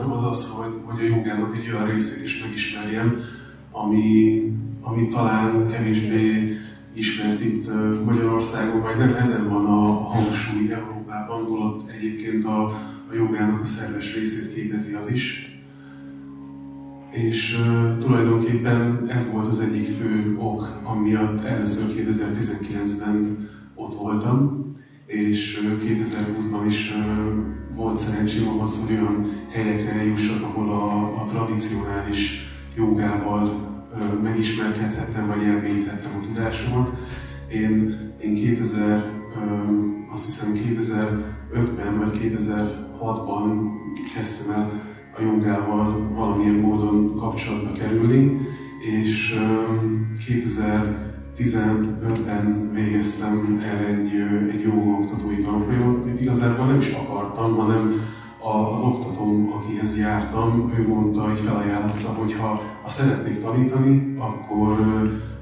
voltam, az az, hogy, hogy a jogának egy olyan részét is megismerjem, ami, ami talán kevésbé ismert itt Magyarországon, vagy nem ezen van a hangsúly Európában, holott egyébként a, a jogának a szerves részét képezi az is. És uh, tulajdonképpen ez volt az egyik fő ok, amiatt először 2019-ben ott voltam, és 2020-ban is volt szerencsém ahhoz, hogy olyan helyekre eljussak, ahol a, a tradicionális jogával megismerkedhettem, vagy elmélyíthettem a tudásomat. Én, én 2000, azt hiszem 2005-ben vagy 2006-ban kezdtem el a jogával valamilyen módon kapcsolatba kerülni, és 2015-ben végeztem el egy, egy oktatói tanfolyamot, amit igazából nem is akartam, hanem az oktatóm, akihez jártam, ő mondta, hogy felajánlotta, hogy ha, ha szeretnék tanítani, akkor,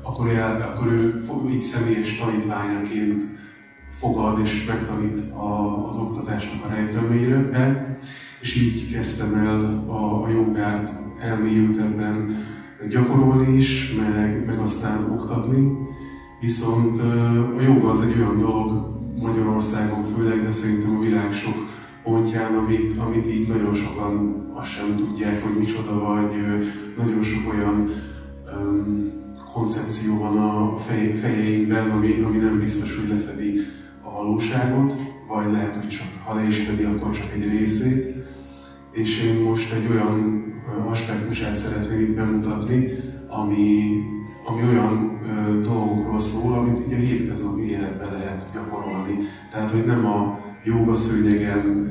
akkor, el, akkor ő így személyes tanítványaként fogad és megtanít a, az oktatásnak a rejtelmére, és így kezdtem el a, a jogát elmélyültebben gyakorolni is, meg, meg aztán oktatni. Viszont a joga az egy olyan dolog Magyarországon főleg, de szerintem a világ sok pontján, amit, amit így nagyon sokan azt sem tudják, hogy micsoda, vagy nagyon sok olyan um, koncepció van a fej, fejeinkben, ami, ami nem biztos, hogy lefedi a valóságot, vagy lehet, hogy csak ha le is fedi, akkor csak egy részét. És én most egy olyan aspektusát szeretném itt bemutatni, ami, ami olyan ö, dolgokról szól, amit így a hétköznapi életben lehet gyakorolni. Tehát, hogy nem a joga szőnyegen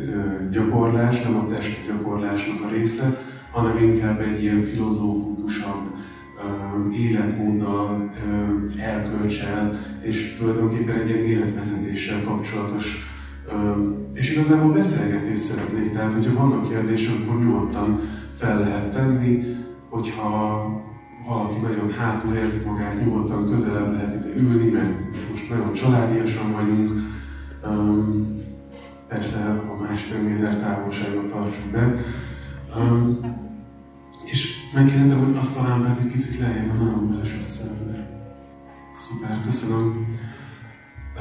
gyakorlás, nem a test gyakorlásnak a része, hanem inkább egy ilyen filozófikusabb életmóddal, erkölcsel, és tulajdonképpen egy ilyen életvezetéssel kapcsolatos és igazából beszélgetést szeretnék, tehát hogyha vannak kérdések, akkor nyugodtan fel lehet tenni, hogyha valaki nagyon hátul érzi magát, nyugodtan közelebb lehet ide ülni, mert most nagyon családiasan vagyunk, persze a másfél méter távolságot tartsuk be. Um, és megkérdentem, hogy azt talán pedig egy picit lejjebb, mert nagyon belesült a szemembe. Szuper, köszönöm.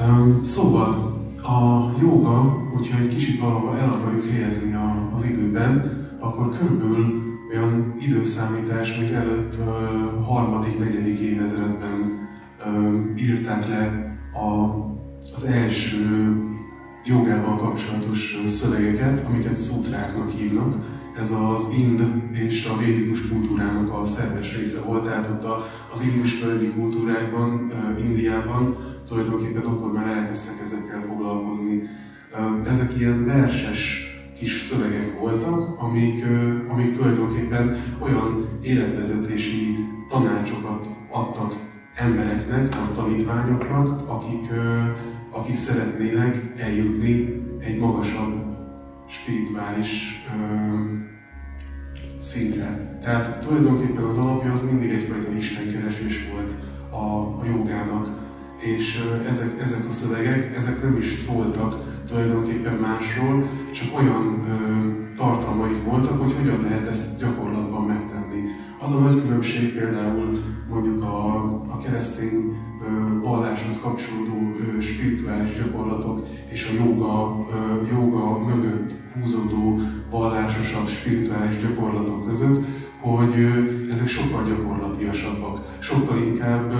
Um, szóval, a joga, hogyha egy kicsit valahol el akarjuk helyezni a, az időben, akkor körülbelül olyan időszámítás, még előtt uh, harmadik, negyedik évezredben uh, írták le a, az első jogával kapcsolatos szövegeket, amiket szutráknak hívnak. Ez az ind és a védikus kultúrának a szerves része volt, tehát ott az indus földi kultúrákban, Indiában tulajdonképpen akkor már elkezdtek ezekkel foglalkozni. Ezek ilyen verses kis szövegek voltak, amik, amik tulajdonképpen olyan életvezetési tanácsokat adtak embereknek, vagy tanítványoknak, akik, akik szeretnének eljutni egy magasabb spirituális szintre. Tehát tulajdonképpen az alapja az mindig egyfajta istenkeresés volt a, a jogának, és ezek, ezek a szövegek, ezek nem is szóltak tulajdonképpen másról, csak olyan ö, tartalmaik voltak, hogy hogyan lehet ezt gyakorlatban megtenni. Az a nagy különbség például mondjuk a, a keresztény valláshoz kapcsolódó spirituális gyakorlatok és a joga, joga mögött húzódó vallásosabb spirituális gyakorlatok között, hogy ezek sokkal gyakorlatiasabbak, sokkal inkább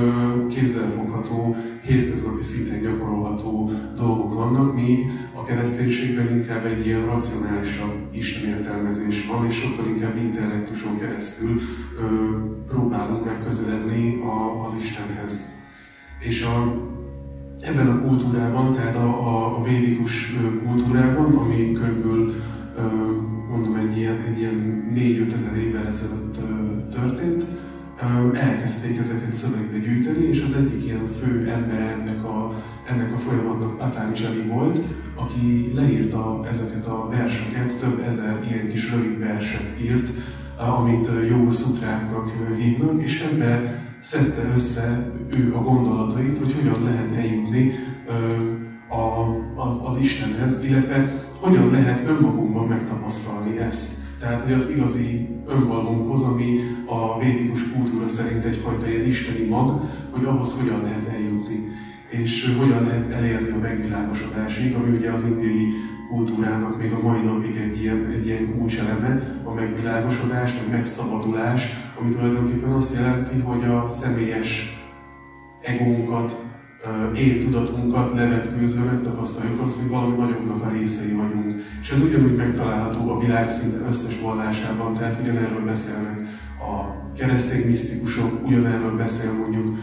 kézzelfogható, hétköznapi szinten gyakorolható dolgok vannak, míg a kereszténységben inkább egy ilyen racionálisabb istenértelmezés van, és sokkal inkább intellektuson keresztül próbálunk megközeledni az Istenhez. És a, ebben a kultúrában, tehát a, a, a védikus kultúrában, ami körülbelül mondom, egy ilyen, egy ilyen 4-5 ezer évvel ezelőtt történt, elkezdték ezeket szövegbe gyűjteni, és az egyik ilyen fő ember ennek a, ennek a folyamatnak Patanjali volt, aki leírta ezeket a verseket, több ezer ilyen kis rövid verset írt, amit jó szutráknak hívnak, és ebbe szedte össze ő a gondolatait, hogy hogyan lehet eljutni az, az Istenhez, illetve hogyan lehet önmagunkban megtapasztalni ezt, Tehát, hogy az igazi önvalónkhoz, ami a védikus kultúra szerint egyfajta ilyen isteni mag, hogy ahhoz hogyan lehet eljutni, és hogyan lehet elérni a megvilágosodásig, ami ugye az indiai kultúrának még a mai napig egy ilyen, egy ilyen kulcseleme, a megvilágosodás, vagy megszabadulás, ami tulajdonképpen azt jelenti, hogy a személyes egónkat, én tudatunkat levetkőzve megtapasztaljuk azt, hogy valami nagyobbnak a részei vagyunk. És ez ugyanúgy megtalálható a világ szinte összes vallásában, tehát ugyanerről beszélnek a keresztény misztikusok, ugyanerről beszél mondjuk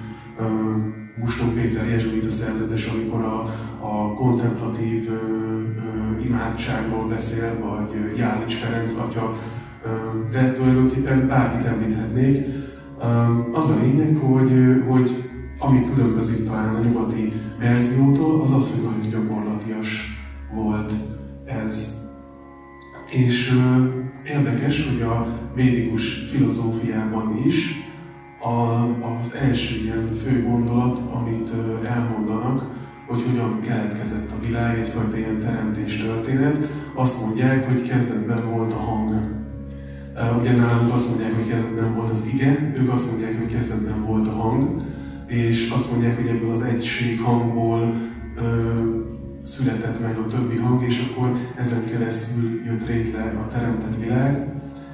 Mustó Péter jezsuita szerzetes, amikor a, a kontemplatív ö, ö, imádságról beszél, vagy Jálics Ferenc atya, ö, de tulajdonképpen bármit említhetnék. Az a lényeg, hogy, hogy ami különbözik talán a nyugati verziótól, az az, hogy nagyon gyakorlatias volt ez. És ö, érdekes, hogy a védikus filozófiában is a, az első ilyen fő gondolat, amit ö, elmondanak, hogy hogyan keletkezett a világ, egyfajta ilyen teremtés történet, azt mondják, hogy kezdetben volt a hang. Ugye nálunk azt mondják, hogy kezdetben volt az ige, ők azt mondják, hogy kezdetben volt a hang, és azt mondják, hogy ebből az egység hangból ö, született meg a többi hang, és akkor ezen keresztül jött létre a teremtett világ,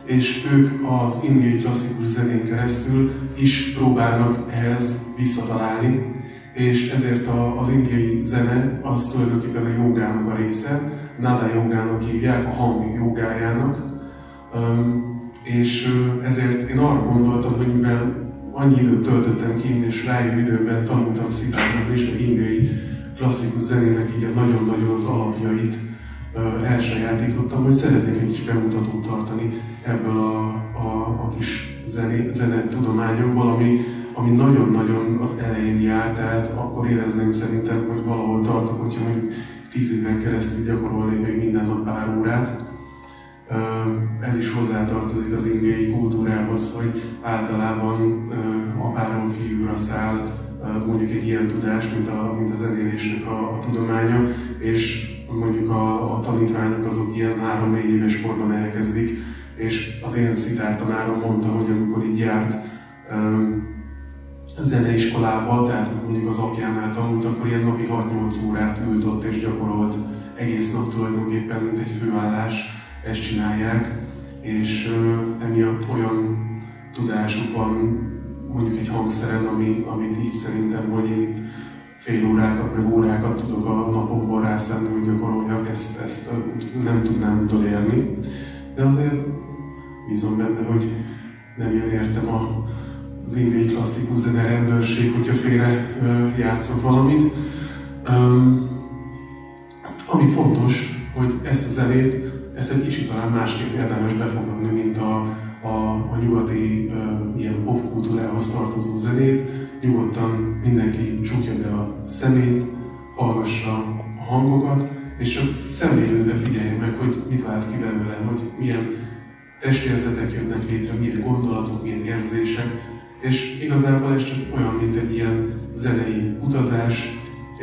és ők az indiai klasszikus zenén keresztül is próbálnak ehhez visszatalálni, és ezért az indiai zene az tulajdonképpen a jogának a része, nada jogának hívják, a hang jogájának, és ezért én arra gondoltam, hogy mivel annyi időt töltöttem kint, és rájön időben tanultam szitározni, és meg indiai klasszikus zenének így a nagyon-nagyon az alapjait elsajátítottam, hogy szeretnék egy kis bemutatót tartani ebből a, a, a kis zené, zene tudományokból, ami, ami nagyon-nagyon az elején járt, tehát akkor érezném szerintem, hogy valahol tartok, hogyha mondjuk tíz éven keresztül gyakorolnék még minden nap pár órát, ez is hozzátartozik az indiai kultúrához, hogy általában apáról fiúra száll mondjuk egy ilyen tudás, mint a, mint a zenélésnek a, a tudománya, és mondjuk a, a tanítványok azok ilyen három-négy éves korban elkezdik, és az én szitártanárom mondta, hogy amikor így járt um, zeneiskolába, tehát mondjuk az apjánál tanult, akkor ilyen napi 6-8 órát ült ott és gyakorolt egész nap tulajdonképpen, mint egy főállás ezt csinálják, és emiatt olyan tudásuk van mondjuk egy hangszeren, ami, amit így szerintem, hogy én itt fél órákat, meg órákat tudok a napomból rászállni, hogy gyakoroljak, ezt, ezt nem tudnám utolérni. De azért bízom benne, hogy nem jön értem a, az indiai klasszikus zene rendőrség, hogyha félre játszok valamit. Um, ami fontos, hogy ezt a zenét ezt egy kicsit talán másképp érdemes befogadni, mint a, a, a nyugati uh, ilyen popkultúrához tartozó zenét. Nyugodtan mindenki csukja be a szemét, hallgassa a hangokat, és csak szemlélődve figyelje meg, hogy mit vált ki belőle, hogy milyen testérzetek jönnek létre, milyen gondolatok, milyen érzések, és igazából ez csak olyan, mint egy ilyen zenei utazás,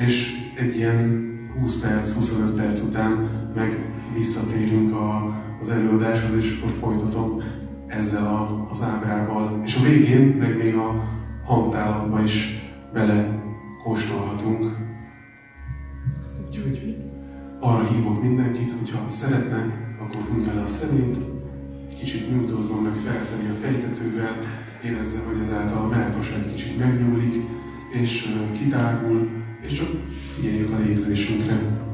és egy ilyen 20 perc, 25 perc után meg visszatérünk a, az előadáshoz, és akkor folytatom ezzel a, az ábrával. És a végén meg még a hangtálatba is bele kóstolhatunk. Úgyhogy arra hívok mindenkit, hogyha szeretne, akkor hunyja le a szemét, kicsit nyújtozzon meg felfelé a fejtetővel, érezze, hogy ezáltal a melkasa egy kicsit megnyúlik, és kitárul, és csak figyeljük a légzésünkre.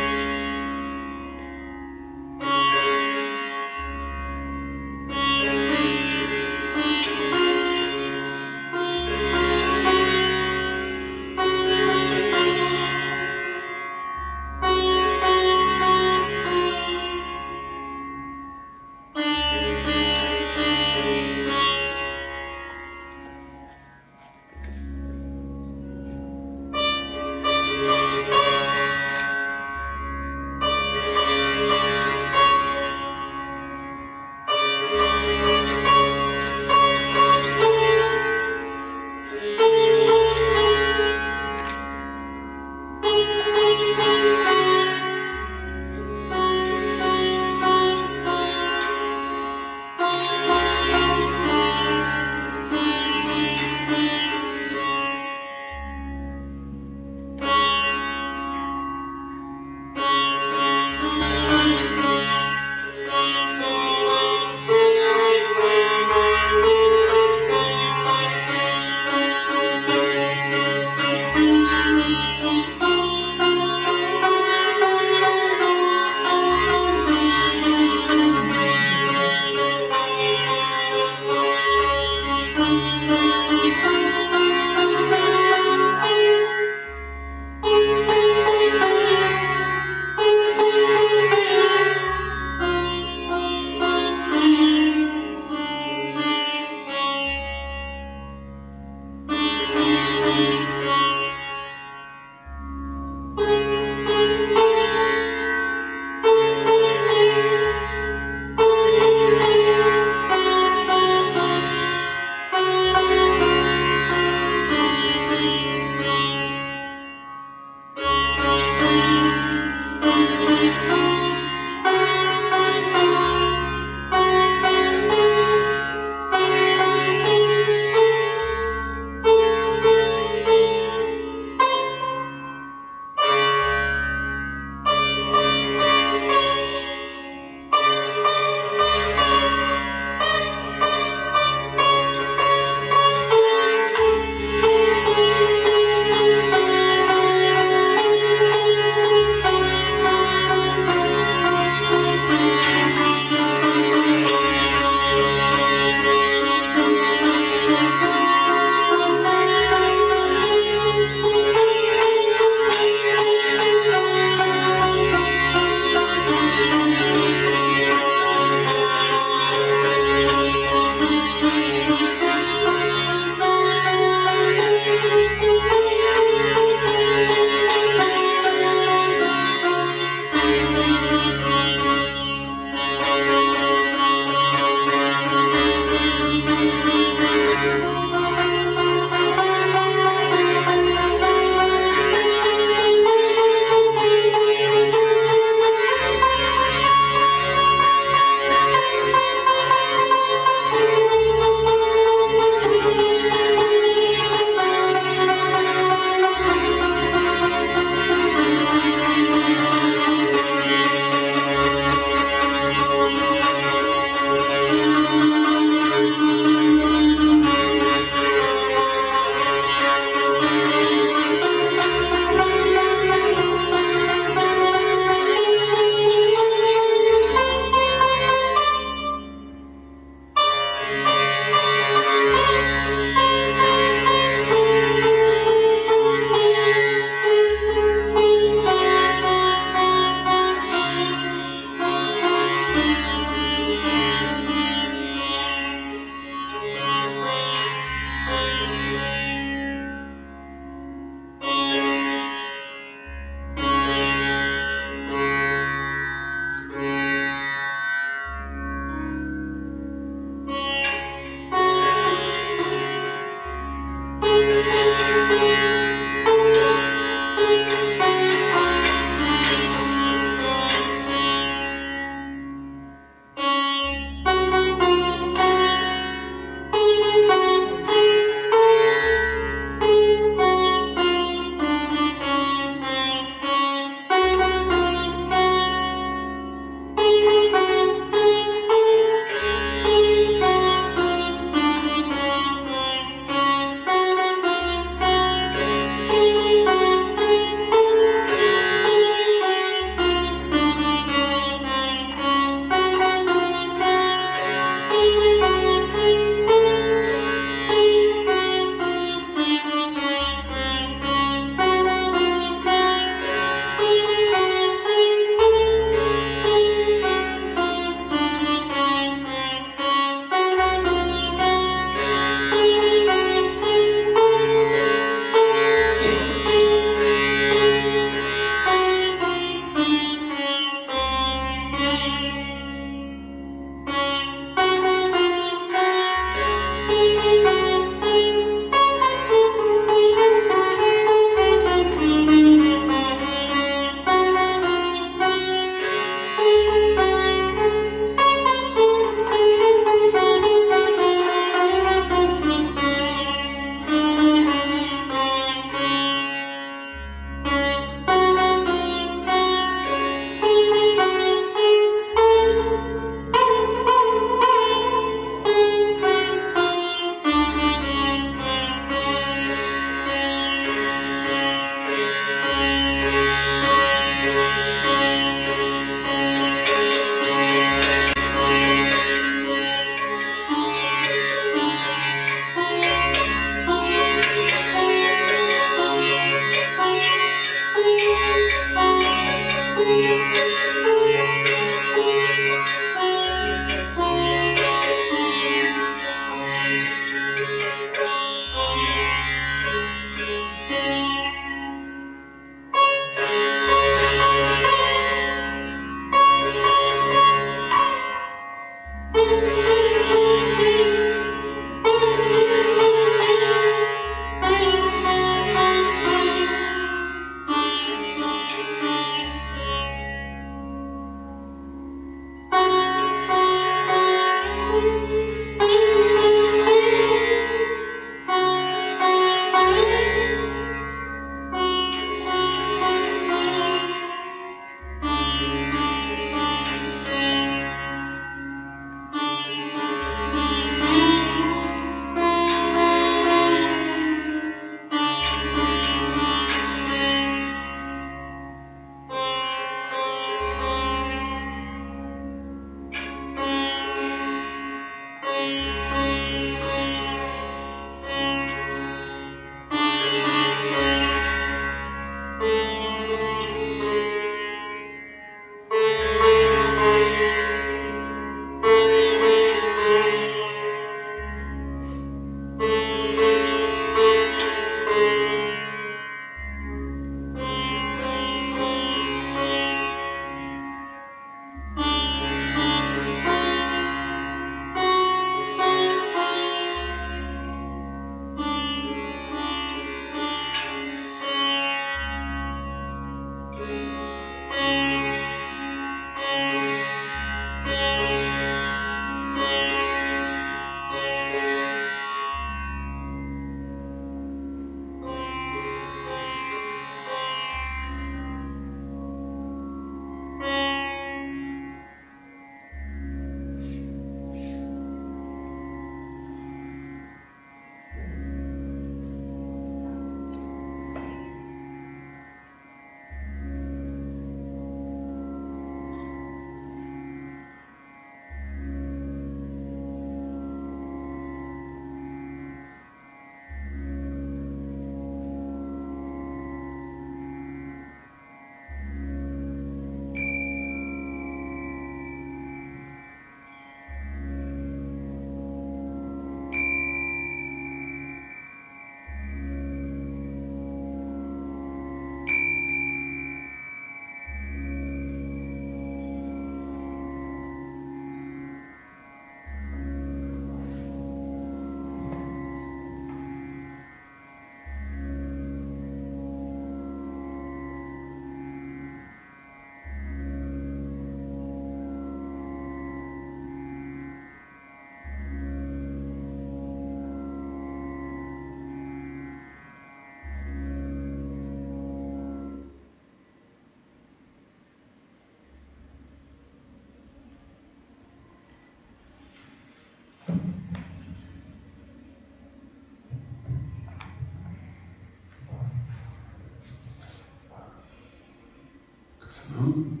Köszönöm.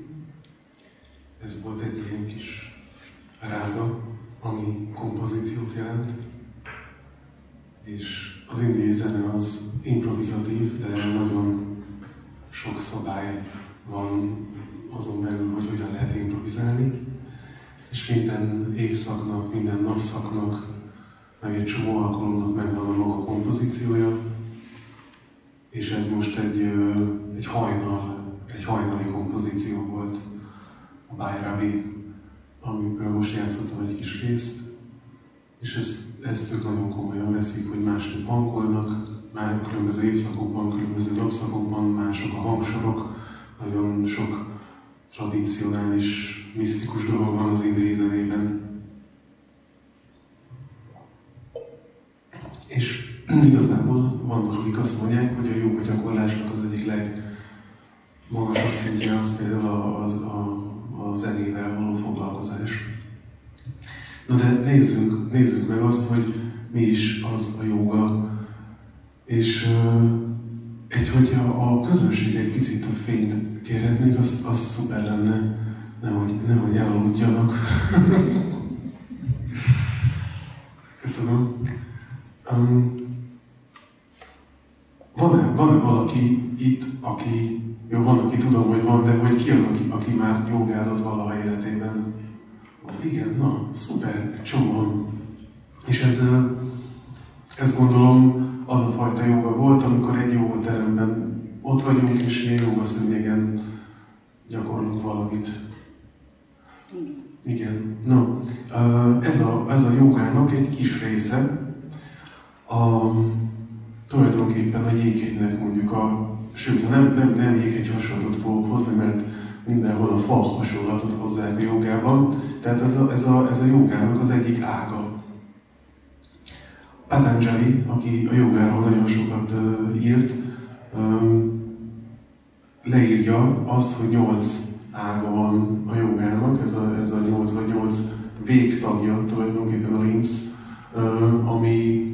Ez volt egy ilyen kis rága, ami kompozíciót jelent. És az indiai zene az improvizatív, de nagyon sok szabály van azon belül, hogy hogyan lehet improvizálni. És minden évszaknak, minden napszaknak, meg egy csomó alkalomnak megvan a maga kompozíciója. És ez most egy, egy hajnal egy hajnali kompozíció volt, a Bajrabi, amiből most játszottam egy kis részt, és ezt, ezt ők nagyon komolyan veszik, hogy másképp hangolnak, már különböző évszakokban, különböző napszakokban, mások a hangsorok, nagyon sok tradicionális, misztikus dolog van az indiai zenében. És igazából vannak, akik azt mondják, hogy a jó gyakorlásnak az egyik leg magasabb szintje az például a, az, a, a zenével való foglalkozás. Na de nézzünk, nézzük meg azt, hogy mi is az a joga, és egy, hogyha a közönség egy picit a fényt kérhetnék, az, az szuper lenne, nehogy, nehogy elaludjanak. Köszönöm. Um, van-e, van-e valaki itt, aki jó, van, aki tudom, hogy van, de hogy ki az, aki, aki már jogázott valaha életében? Igen, na, szuper, csomóan. És ez, ez gondolom az a fajta joga volt, amikor egy jogateremben ott vagyunk, és ilyen joga szőnyegen gyakorlunk valamit. Igen. No, ez a, ez a jogának egy kis része, a, tulajdonképpen a jéghegynek mondjuk a, sőt, ha nem, nem, nem jéghegy hasonlatot fogok hozni, mert mindenhol a fa hasonlatot hozzák a jogában, tehát ez a, ez a, ez a jogának az egyik ága. Patanjali, aki a jogáról nagyon sokat írt, leírja azt, hogy nyolc ága van a jogának, ez a, ez a nyolc vagy nyolc végtagja tulajdonképpen a limbs, uh, ami,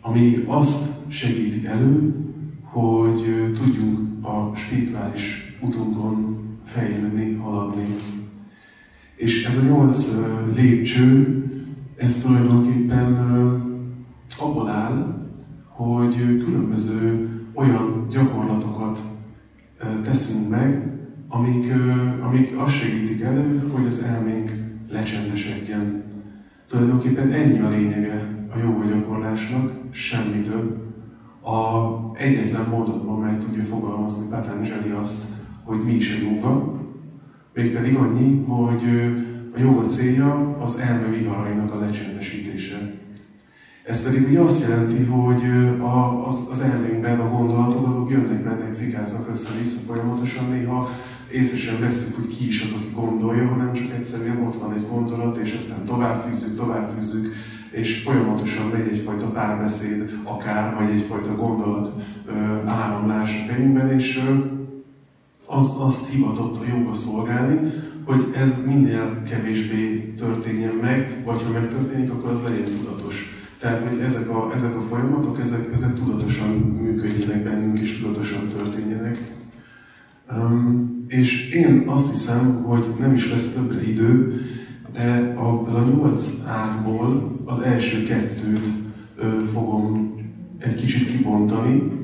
ami azt segíti elő, hogy tudjunk a spirituális utunkon fejlődni, haladni. És ez a nyolc lépcső, ez tulajdonképpen abból áll, hogy különböző olyan gyakorlatokat teszünk meg, amik, amik azt segítik elő, hogy az elménk lecsendesedjen. Tulajdonképpen ennyi a lényege a joga gyakorlásnak, semmi több. A egyetlen mondatban meg tudja fogalmazni Patanjali azt, hogy mi is a joga, mégpedig annyi, hogy a joga célja az elme viharainak a lecsendesítése. Ez pedig ugye azt jelenti, hogy a, az, az elménkben a gondolatok azok jönnek, mennek, cikáznak össze-vissza folyamatosan, néha észre sem veszük, hogy ki is az, aki gondolja, hanem csak egyszerűen ott van egy gondolat, és aztán továbbfűzzük, továbbfűzzük, és folyamatosan megy egyfajta párbeszéd, akár, vagy egyfajta gondolat áramlás a fejünkben, és az, azt hivatott a joga szolgálni, hogy ez minél kevésbé történjen meg, vagy ha megtörténik, akkor az legyen tudatos. Tehát, hogy ezek a, ezek a folyamatok, ezek, ezek tudatosan működjenek bennünk, és tudatosan történjenek. Um, és én azt hiszem, hogy nem is lesz többre idő, de abból a nyolc ágból az első kettőt ö, fogom egy kicsit kibontani.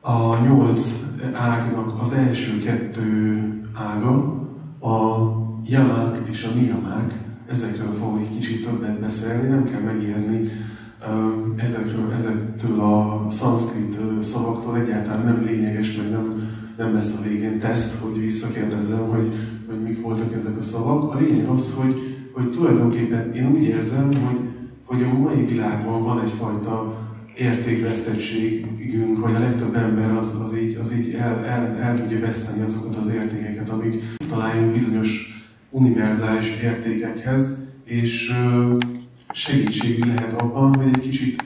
A nyolc ágnak az első kettő ága, a jamák és a niyamák, ezekről fogok egy kicsit többet beszélni, nem kell megijedni ezekről, ezektől a szanszkrit szavaktól egyáltalán nem lényeges, meg nem, nem lesz a végén teszt, hogy visszakérdezzem, hogy, hogy mik voltak ezek a szavak. A lényeg az, hogy, hogy tulajdonképpen én úgy érzem, hogy, hogy a mai világban van egyfajta értékvesztettségünk, vagy a legtöbb ember az, az így, az így el, el, el tudja veszteni azokat az értékeket, amik találjunk bizonyos univerzális értékekhez, és segítségű lehet abban, hogy egy kicsit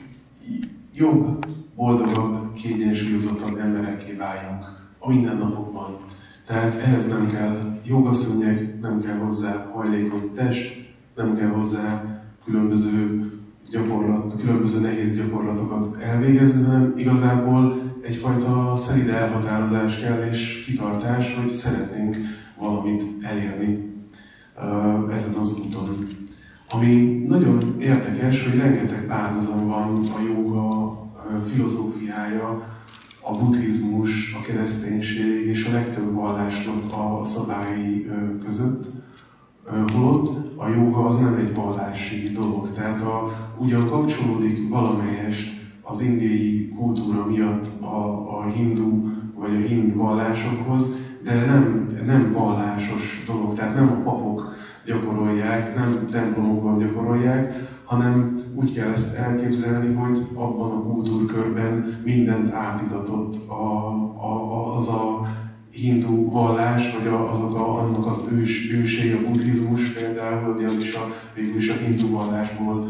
jobb, boldogabb, kiegyensúlyozottabb emberekké váljunk a mindennapokban. Tehát ehhez nem kell jogaszőnyeg, nem kell hozzá hajlékony test, nem kell hozzá különböző gyakorlat, különböző nehéz gyakorlatokat elvégezni, hanem igazából egyfajta szelid elhatározás kell és kitartás, hogy szeretnénk valamit elérni ezen az úton. Ami nagyon érdekes, hogy rengeteg párhuzam van a joga filozófiája, a buddhizmus, a kereszténység és a legtöbb vallásnak a szabályai között, holott a joga az nem egy vallási dolog, tehát a, ugyan kapcsolódik valamelyest az indiai kultúra miatt a, a hindu vagy a hind vallásokhoz, de nem, nem vallásos dolog, tehát nem a papok gyakorolják, nem templomokban gyakorolják, hanem úgy kell ezt elképzelni, hogy abban a kultúrkörben mindent átitatott a, a, az a hindu vallás, vagy azok a, annak az ős, ősei, a buddhizmus például, hogy az is a, végül is a hindu vallásból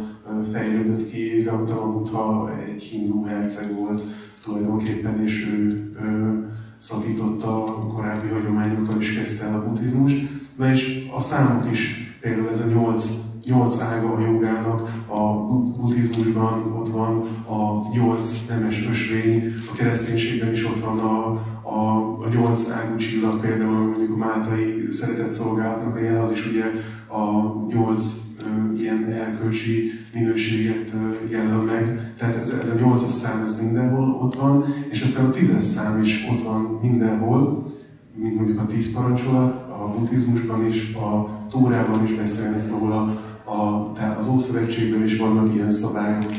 fejlődött ki. Gautama Buddha egy hindu herceg volt tulajdonképpen, és ő, ő szakította a korábbi hagyományokkal is kezdte el a buddhizmus. Na és a számok is, például ez a nyolc, nyolc ága a jogának, a buddhizmusban ott van a nyolc nemes ösvény, a kereszténységben is ott van a, a, a nyolc ágú csillag, például mondjuk a Máltai szeretett szolgálatnak a jel, az is ugye a nyolc ilyen erkölcsi minőséget jelöl meg. Tehát ez, ez a nyolcas szám, ez mindenhol ott van, és aztán a tízes szám is ott van mindenhol, mint mondjuk a tíz parancsolat, a buddhizmusban is, a Tórában is beszélnek róla, a, tehát az Ószövetségben is vannak ilyen szabályok.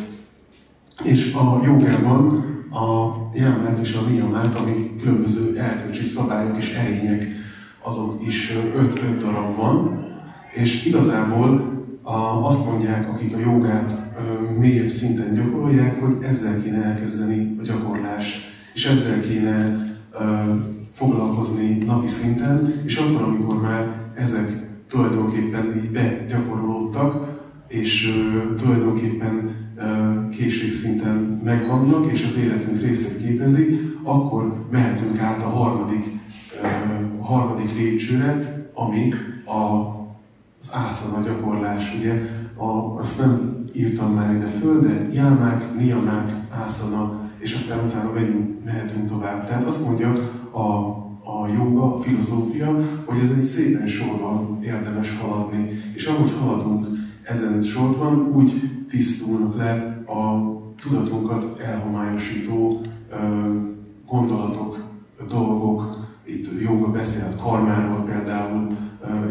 És a jogában a jelmák és a niyamák, amik különböző erkölcsi szabályok és erények, azok is öt-öt darab van, És igazából a, azt mondják, akik a jogát ö, mélyebb szinten gyakorolják, hogy ezzel kéne elkezdeni a gyakorlás, és ezzel kéne ö, foglalkozni napi szinten, és akkor, amikor már ezek tulajdonképpen így begyakorolódtak, és ö, tulajdonképpen ö, készségszinten megvannak, és az életünk részét képezi, akkor mehetünk át a harmadik, harmadik lépcsőre, ami a az ászana gyakorlás, ugye, a, azt nem írtam már ide föl, de jámák, niamák, ászana, és aztán utána megyünk, mehetünk tovább. Tehát azt mondja a, a joga, a filozófia, hogy ez egy szépen sorban érdemes haladni, és ahogy haladunk ezen sorban, úgy tisztulnak le a tudatunkat elhomályosító gondolatok, dolgok, itt joga beszél karmáról például,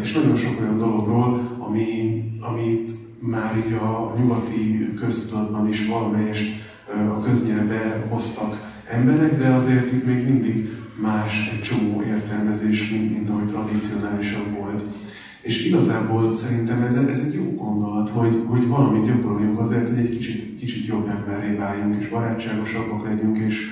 és nagyon sok olyan dologról, ami, amit már így a nyugati köztudatban is valamelyest a köznyelbe hoztak emberek, de azért itt még mindig más egy csomó értelmezés, mint, mint ahogy tradicionálisan volt. És igazából szerintem ez, ez egy jó gondolat, hogy, hogy valamit gyakoroljunk azért, hogy egy kicsit, kicsit jobb emberré váljunk, és barátságosabbak legyünk, és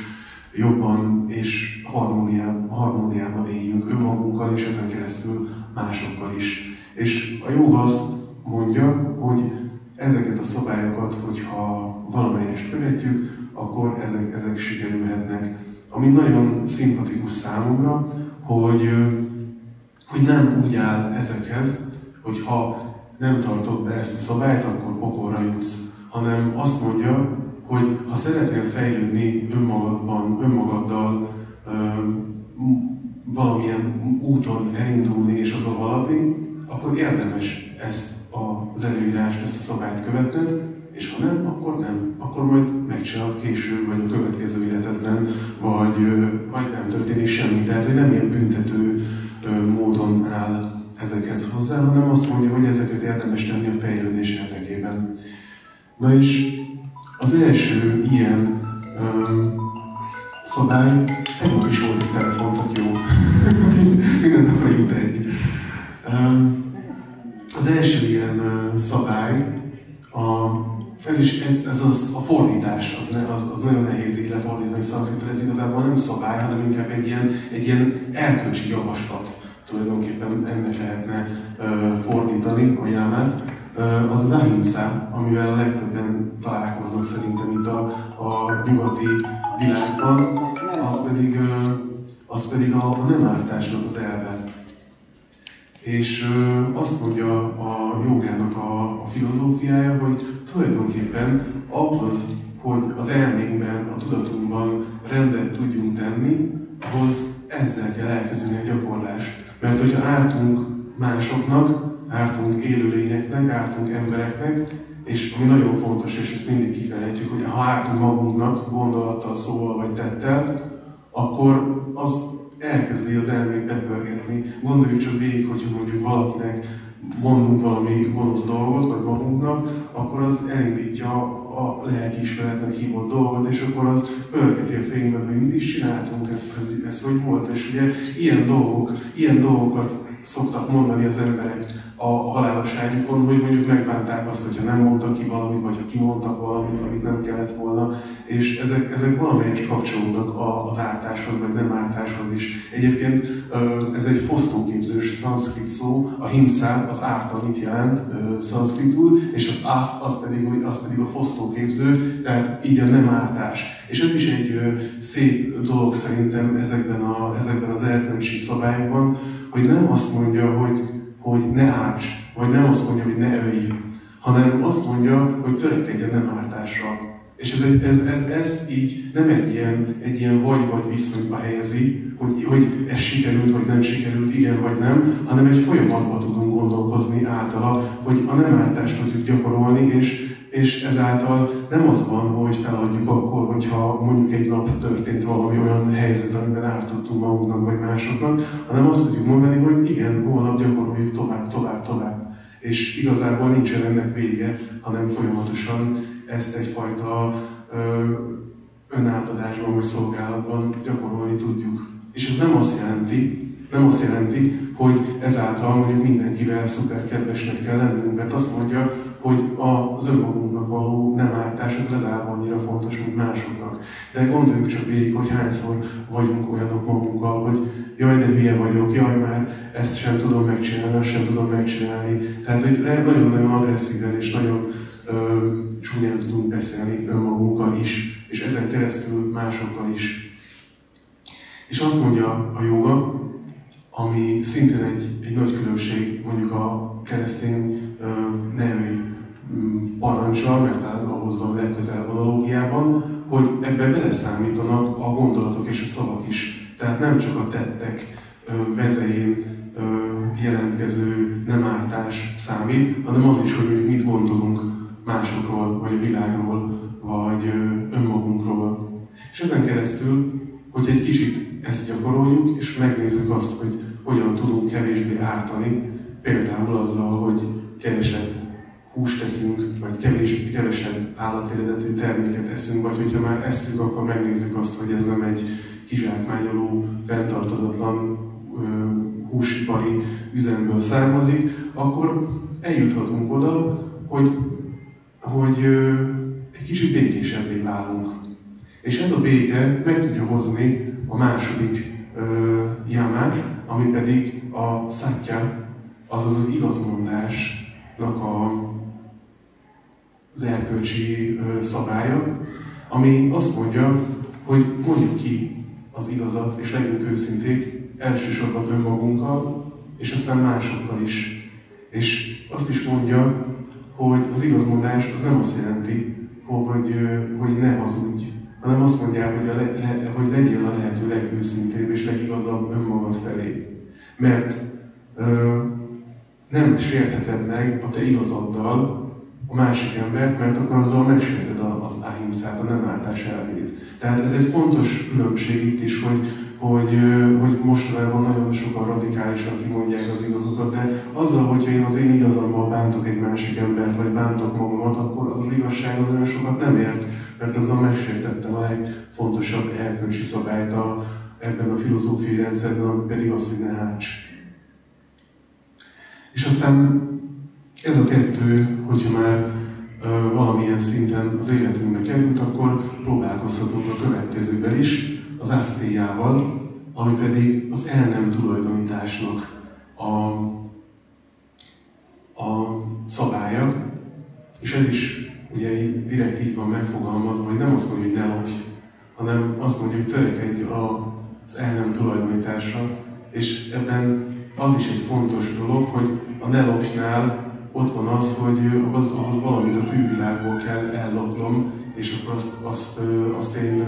jobban és harmóniában, harmóniában éljünk önmagunkkal, és ezen keresztül másokkal is. És a joga azt mondja, hogy ezeket a szabályokat, hogyha valamelyest követjük, akkor ezek, ezek sikerülhetnek. Ami nagyon szimpatikus számomra, hogy, hogy nem úgy áll ezekhez, hogy ha nem tartod be ezt a szabályt, akkor pokolra jutsz, hanem azt mondja, hogy ha szeretnél fejlődni önmagadban, önmagaddal, valamilyen úton elindulni és azon haladni, akkor érdemes ezt az előírást, ezt a szabályt követned, és ha nem, akkor nem. Akkor majd megcsinálod később, vagy a következő életedben, vagy, vagy nem történik semmi. Tehát, hogy nem ilyen büntető módon áll ezekhez hozzá, hanem azt mondja, hogy ezeket érdemes tenni a fejlődés érdekében. Na és az első ilyen um, szabály, tegnap is volt egy telefon, tök jó. Minden napra jut egy. Az első ilyen szabály, a, ez is, ez, ez az, a fordítás, az, ne, az, az nagyon nehéz így lefordítani szanszkritre, ez igazából nem szabály, hanem inkább egy ilyen, egy ilyen erkölcsi javaslat tulajdonképpen ennek lehetne uh, fordítani a jámát. Uh, az az ahimsa, amivel a legtöbben találkoznak szerintem itt a, a nyugati világban, az pedig, uh, az pedig a, a nem ártásnak az elve. És azt mondja a jogának a, a filozófiája, hogy tulajdonképpen ahhoz, hogy az elménkben, a tudatunkban rendet tudjunk tenni, ahhoz ezzel kell elkezdeni a gyakorlást. Mert hogyha ártunk másoknak, ártunk élőlényeknek, ártunk embereknek, és ami nagyon fontos, és ezt mindig kifelejtjük, hogy ha ártunk magunknak gondolattal, szóval vagy tettel, akkor az elkezdi az elmét bepörgetni. Gondoljuk csak végig, hogyha mondjuk valakinek mondunk valami gonosz dolgot, vagy magunknak, akkor az elindítja a lelkiismeretnek hívott dolgot, és akkor az pörgeti a fényben, hogy mit is csináltunk, ez, ez, ez hogy volt. És ugye ilyen dolgok, ilyen dolgokat szoktak mondani az emberek a halálos ágyukon, hogy mondjuk megbánták azt, hogyha nem mondtak ki valamit, vagy ha kimondtak valamit, amit nem kellett volna, és ezek, ezek valamelyest kapcsolódnak az ártáshoz, vagy nem ártáshoz is. Egyébként ez egy fosztóképzős szanszkrit szó, a himsa az ártanit jelent szanszkritul, és az ah, az pedig, az pedig a fosztóképző, tehát így a nem ártás. És ez is egy szép dolog szerintem ezekben, a, ezekben az erkölcsi szabályokban, hogy nem azt mondja, hogy, hogy ne árts, vagy nem azt mondja, hogy ne ölj, hanem azt mondja, hogy törekedj a nem ártásra. És ez, ez, ez, ez így nem egy ilyen, egy ilyen vagy-vagy viszonyba helyezi, hogy, hogy ez sikerült, vagy nem sikerült, igen vagy nem, hanem egy folyamatban tudunk gondolkozni általa, hogy a nem ártást tudjuk gyakorolni, és és ezáltal nem az van, hogy feladjuk akkor, hogyha mondjuk egy nap történt valami olyan helyzet, amiben ártottunk magunknak vagy másoknak, hanem azt tudjuk mondani, hogy igen, holnap gyakoroljuk tovább, tovább, tovább. És igazából nincsen ennek vége, hanem folyamatosan ezt egyfajta ö, önátadásban vagy szolgálatban gyakorolni tudjuk. És ez nem azt jelenti, Nem azt jelenti, hogy ezáltal mondjuk mindenkivel szuper kedvesnek kell lennünk, mert azt mondja, hogy az önmagunknak való nem ártás az legalább annyira fontos, mint másoknak. De gondoljuk csak végig, hogy hányszor vagyunk olyanok magunkkal, hogy jaj, de hülye vagyok, jaj, már ezt sem tudom megcsinálni, azt sem tudom megcsinálni. Tehát, hogy nagyon-nagyon agresszíven és nagyon ö, csúnyán tudunk beszélni önmagunkkal is, és ezen keresztül másokkal is. És azt mondja a joga, ami szintén egy, egy nagy különbség mondjuk a keresztény nevi mm, parancsa, mert ahhoz van legközelebb analógiában, hogy ebben beleszámítanak a gondolatok és a szavak is. Tehát nem csak a tettek vezején jelentkező nem ártás számít, hanem az is, hogy mit gondolunk másokról, vagy a világról, vagy önmagunkról. És ezen keresztül, hogy egy kicsit ezt gyakoroljuk, és megnézzük azt, hogy hogyan tudunk kevésbé ártani, például azzal, hogy kevesebb húst teszünk, vagy kevés, kevesebb állatéredetű terméket eszünk, vagy hogyha már eszünk, akkor megnézzük azt, hogy ez nem egy kizsákmányoló, fenntartatatlan húsipari üzemből származik, akkor eljuthatunk oda, hogy, hogy egy kicsit békésebbé válunk. És ez a béke meg tudja hozni a második jámát, ami pedig a szatya, azaz az igazmondásnak a, az erkölcsi szabálya, ami azt mondja, hogy mondjuk ki az igazat, és legyünk őszinték, elsősorban önmagunkkal, és aztán másokkal is. És azt is mondja, hogy az igazmondás az nem azt jelenti, hogy, hogy ne hazudj, hanem azt mondják, hogy, a le, le, hogy legyél a lehető legőszintébb és legigazabb önmagad felé. Mert ö, nem sértheted meg a te igazaddal a másik embert, mert akkor azzal megsérted az ahimszát, a nem ártás elvét. Tehát ez egy fontos különbség itt is, hogy, hogy, hogy mostanában nagyon sokan radikálisan kimondják az igazokat, de azzal, hogyha én az én igazammal bántok egy másik embert, vagy bántok magamat, akkor az az igazság az olyan sokat nem ért, mert azzal megsértettem a legfontosabb erkölcsi szabályt a, ebben a filozófiai rendszerben, ami pedig az, hogy ne háts. És aztán ez a kettő, hogyha már ö, valamilyen szinten az életünkbe került, akkor próbálkozhatunk a következővel is, az asztéjával, ami pedig az el nem tulajdonításnak a, a szabálya, és ez is ugye direkt így van megfogalmazva, hogy nem azt mondja, hogy ne lopj, hanem azt mondja, hogy törekedj az el nem tulajdonításra, és ebben az is egy fontos dolog, hogy a ne lopjnál ott van az, hogy ahhoz, ahhoz valamit a külvilágból kell ellopnom, és akkor azt, azt, azt én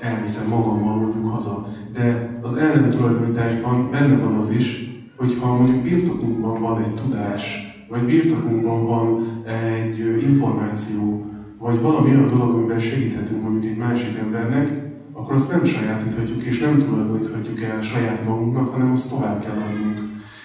elviszem magammal mondjuk haza. De az el nem tulajdonításban benne van az is, hogy ha mondjuk birtokunkban van egy tudás, vagy birtokunkban van egy információ, vagy valami olyan dolog, amiben segíthetünk mondjuk egy másik embernek, akkor azt nem sajátíthatjuk és nem tulajdoníthatjuk el saját magunknak, hanem azt tovább kell adnunk.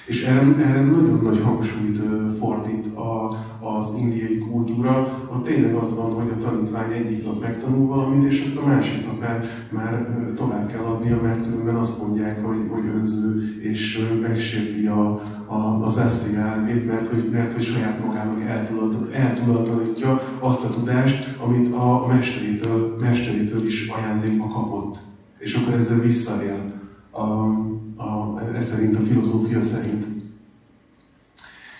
És erre, erre nagyon nagy hangsúlyt fordít a, az indiai kultúra. Ott tényleg az van, hogy a tanítvány egyik nap megtanul valamit, és ezt a másik nap már, már tovább kell adnia, mert különben azt mondják, hogy, hogy önző, és megsérti a, a, az eszti elmét, mert hogy, mert hogy saját magának eltulajdonítja azt a tudást, amit a mesterétől, mesterétől is ajándékba kapott. És akkor ezzel visszaél a, ez szerint, a filozófia szerint.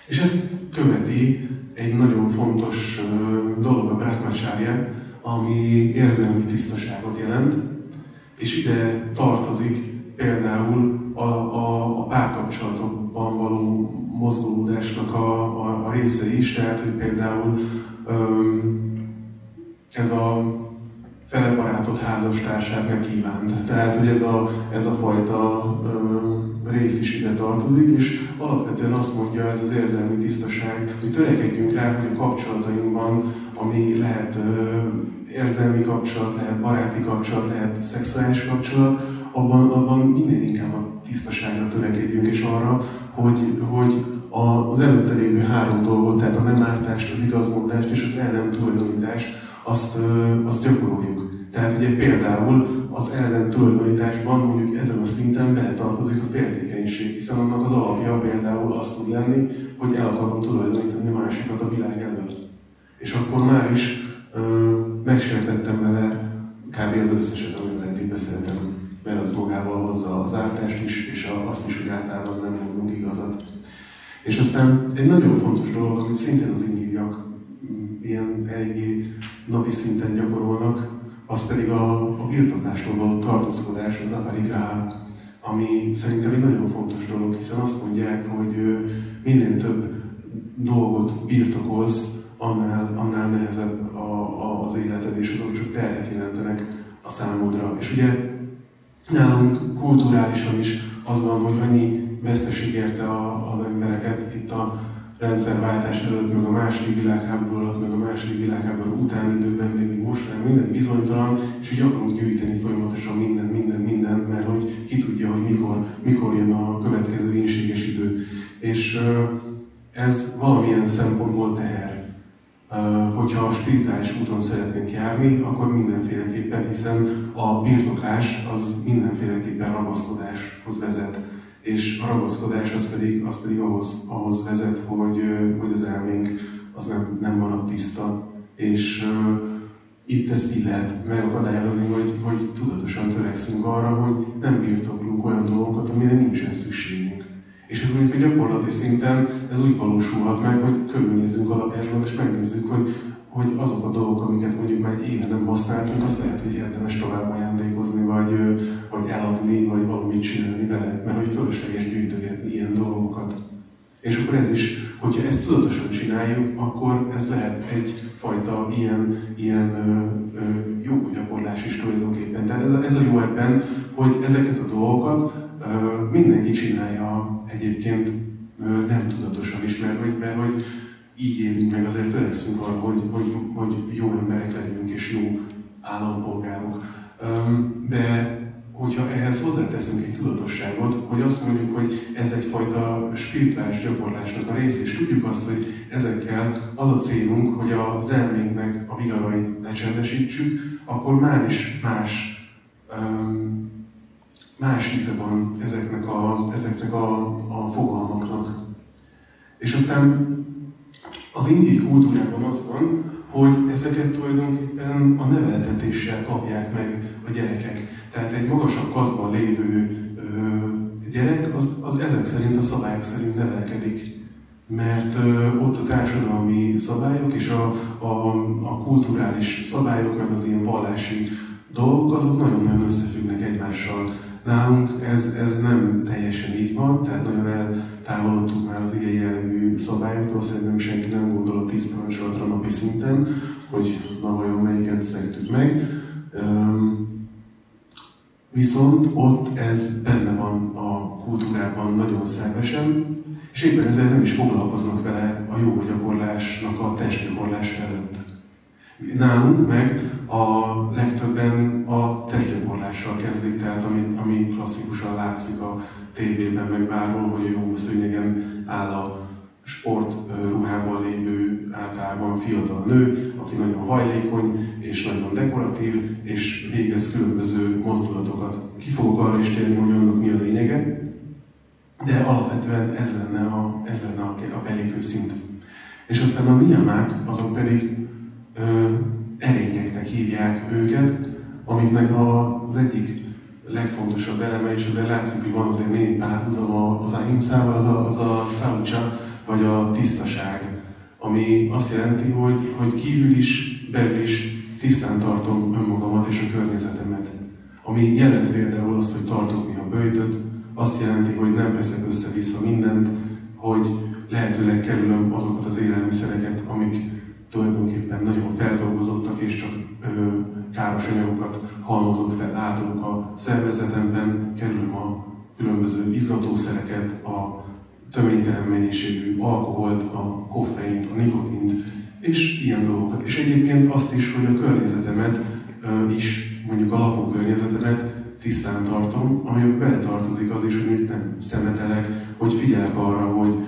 És ezt követi egy nagyon fontos dolog a brahmacharya, ami érzelmi tisztaságot jelent, és ide tartozik például a, a, a párkapcsolatokban való mozgolódásnak a, a, a része is, tehát hogy például ez a fele barátot házastársát megkívánt. Tehát, hogy ez a, ez a fajta ö, rész is ide tartozik, és alapvetően azt mondja ez az érzelmi tisztaság, hogy törekedjünk rá, hogy a kapcsolatainkban, ami lehet érzelmi kapcsolat, lehet baráti kapcsolat, lehet szexuális kapcsolat, abban, abban minél inkább a tisztaságra törekedjünk, és arra, hogy, hogy az előtte lévő három dolgot, tehát a nem ártást, az igazmondást és az el nem tulajdonítást, azt, azt gyakoroljuk. Tehát ugye például az ellen tulajdonításban mondjuk ezen a szinten beletartozik a féltékenység, hiszen annak az alapja például azt tud lenni, hogy el akarom tulajdonítani a másikat a világ előtt. És akkor már is ö, megsértettem vele kb. az összeset, amiről eddig beszéltem, mert az magával hozza az ártást is, és azt is, hogy általában nem mondunk igazat. És aztán egy nagyon fontos dolog, amit szintén az indíjak mm, ilyen eléggé napi szinten gyakorolnak, az pedig a, a birtoklástól való tartózkodás, az aparigrá, ami szerintem egy nagyon fontos dolog, hiszen azt mondják, hogy minél több dolgot birtokolsz, annál, annál nehezebb a, a, az életed, és azok csak terhet jelentenek a számodra. És ugye nálunk kulturálisan is az van, hogy annyi veszteség érte a, az embereket itt a rendszerváltás előtt, meg a második világháború alatt, meg a második világháború utáni időben, még most már minden bizonytalan, és így akarunk gyűjteni folyamatosan minden, minden, minden, mert hogy ki tudja, hogy mikor, mikor jön a következő ínséges idő. És ez valamilyen szempontból teher. Hogyha a spirituális úton szeretnénk járni, akkor mindenféleképpen, hiszen a birtoklás az mindenféleképpen ragaszkodáshoz vezet és a ragaszkodás az pedig, az pedig ahhoz, ahhoz vezet, hogy, hogy az elménk az nem, nem marad tiszta, és uh, itt ezt így lehet megakadályozni, hogy, hogy tudatosan törekszünk arra, hogy nem birtoklunk olyan dolgokat, amire nincsen szükségünk. És ez mondjuk a gyakorlati szinten ez úgy valósulhat meg, hogy körülnézzünk a lakásban, és megnézzük, hogy hogy azok a dolgok, amiket mondjuk már egy éve nem használtunk, azt lehet, hogy érdemes tovább ajándékozni, vagy, vagy eladni, vagy valamit csinálni vele, mert hogy fölösleges gyűjtögetni ilyen dolgokat. És akkor ez is, hogyha ezt tudatosan csináljuk, akkor ez lehet egyfajta ilyen, ilyen ö, ö, jó gyakorlás is tulajdonképpen. Tehát ez a, ez a jó ebben, hogy ezeket a dolgokat ö, mindenki csinálja egyébként ö, nem tudatosan is, mert hogy, mert hogy így élünk meg, azért törekszünk arra, hogy, hogy, hogy jó emberek legyünk és jó állampolgárok. De hogyha ehhez hozzáteszünk egy tudatosságot, hogy azt mondjuk, hogy ez egyfajta spirituális gyakorlásnak a része, és tudjuk azt, hogy ezekkel az a célunk, hogy az elménknek a vigarait lecsendesítsük, akkor már is más, más íze van ezeknek a, ezeknek a, a fogalmaknak. És aztán az indiai kultúrában az van, hogy ezeket tulajdonképpen a neveltetéssel kapják meg a gyerekek. Tehát egy magasabb kaszban lévő ö, gyerek, az, az ezek szerint, a szabályok szerint nevelkedik. Mert ö, ott a társadalmi szabályok és a, a, a kulturális szabályok, meg az ilyen vallási dolgok, azok nagyon-nagyon összefüggnek egymással. Nálunk ez, ez nem teljesen így van, tehát nagyon eltávolodtunk már az ilyen jellegű szabályoktól, szerintem senki nem gondol a tíz parancsolatra napi szinten, hogy na vajon melyiket szegtük meg. Viszont ott ez benne van a kultúrában nagyon szervesen, és éppen ezzel nem is foglalkoznak vele a jó gyakorlásnak a testgyakorlás előtt. Nálunk meg a legtöbben a testgyakorlással kezdik, tehát amit, ami klasszikusan látszik a tévében, meg bárhol, hogy jó szőnyegen áll a sport ruhában lévő általában fiatal nő, aki nagyon hajlékony és nagyon dekoratív, és végez különböző mozdulatokat. Ki fogok arra is térni, hogy annak mi a lényege, de alapvetően ez lenne a, ez lenne a, a belépő szint. És aztán a niamák, azok pedig ö, erényeknek hívják őket, amiknek az egyik legfontosabb eleme, és azért látszik, hogy van azért némi párhuzam az ahimszával, az a, az a saucha, vagy a tisztaság, ami azt jelenti, hogy, hogy kívül is, belül is tisztán tartom önmagamat és a környezetemet. Ami jelent például azt, hogy tartok a bőjtöt, azt jelenti, hogy nem veszek össze-vissza mindent, hogy lehetőleg kerülöm azokat az élelmiszereket, amik tulajdonképpen nagyon feldolgozottak, és csak ö, káros anyagokat halmozok fel általuk a szervezetemben, kerülöm a különböző izgatószereket, a töménytelen mennyiségű alkoholt, a koffeint, a nikotint, és ilyen dolgokat. És egyébként azt is, hogy a környezetemet is, mondjuk a lakókörnyezetemet tisztán tartom, amiben beletartozik az is, hogy mondjuk nem szemetelek, hogy figyelek arra, hogy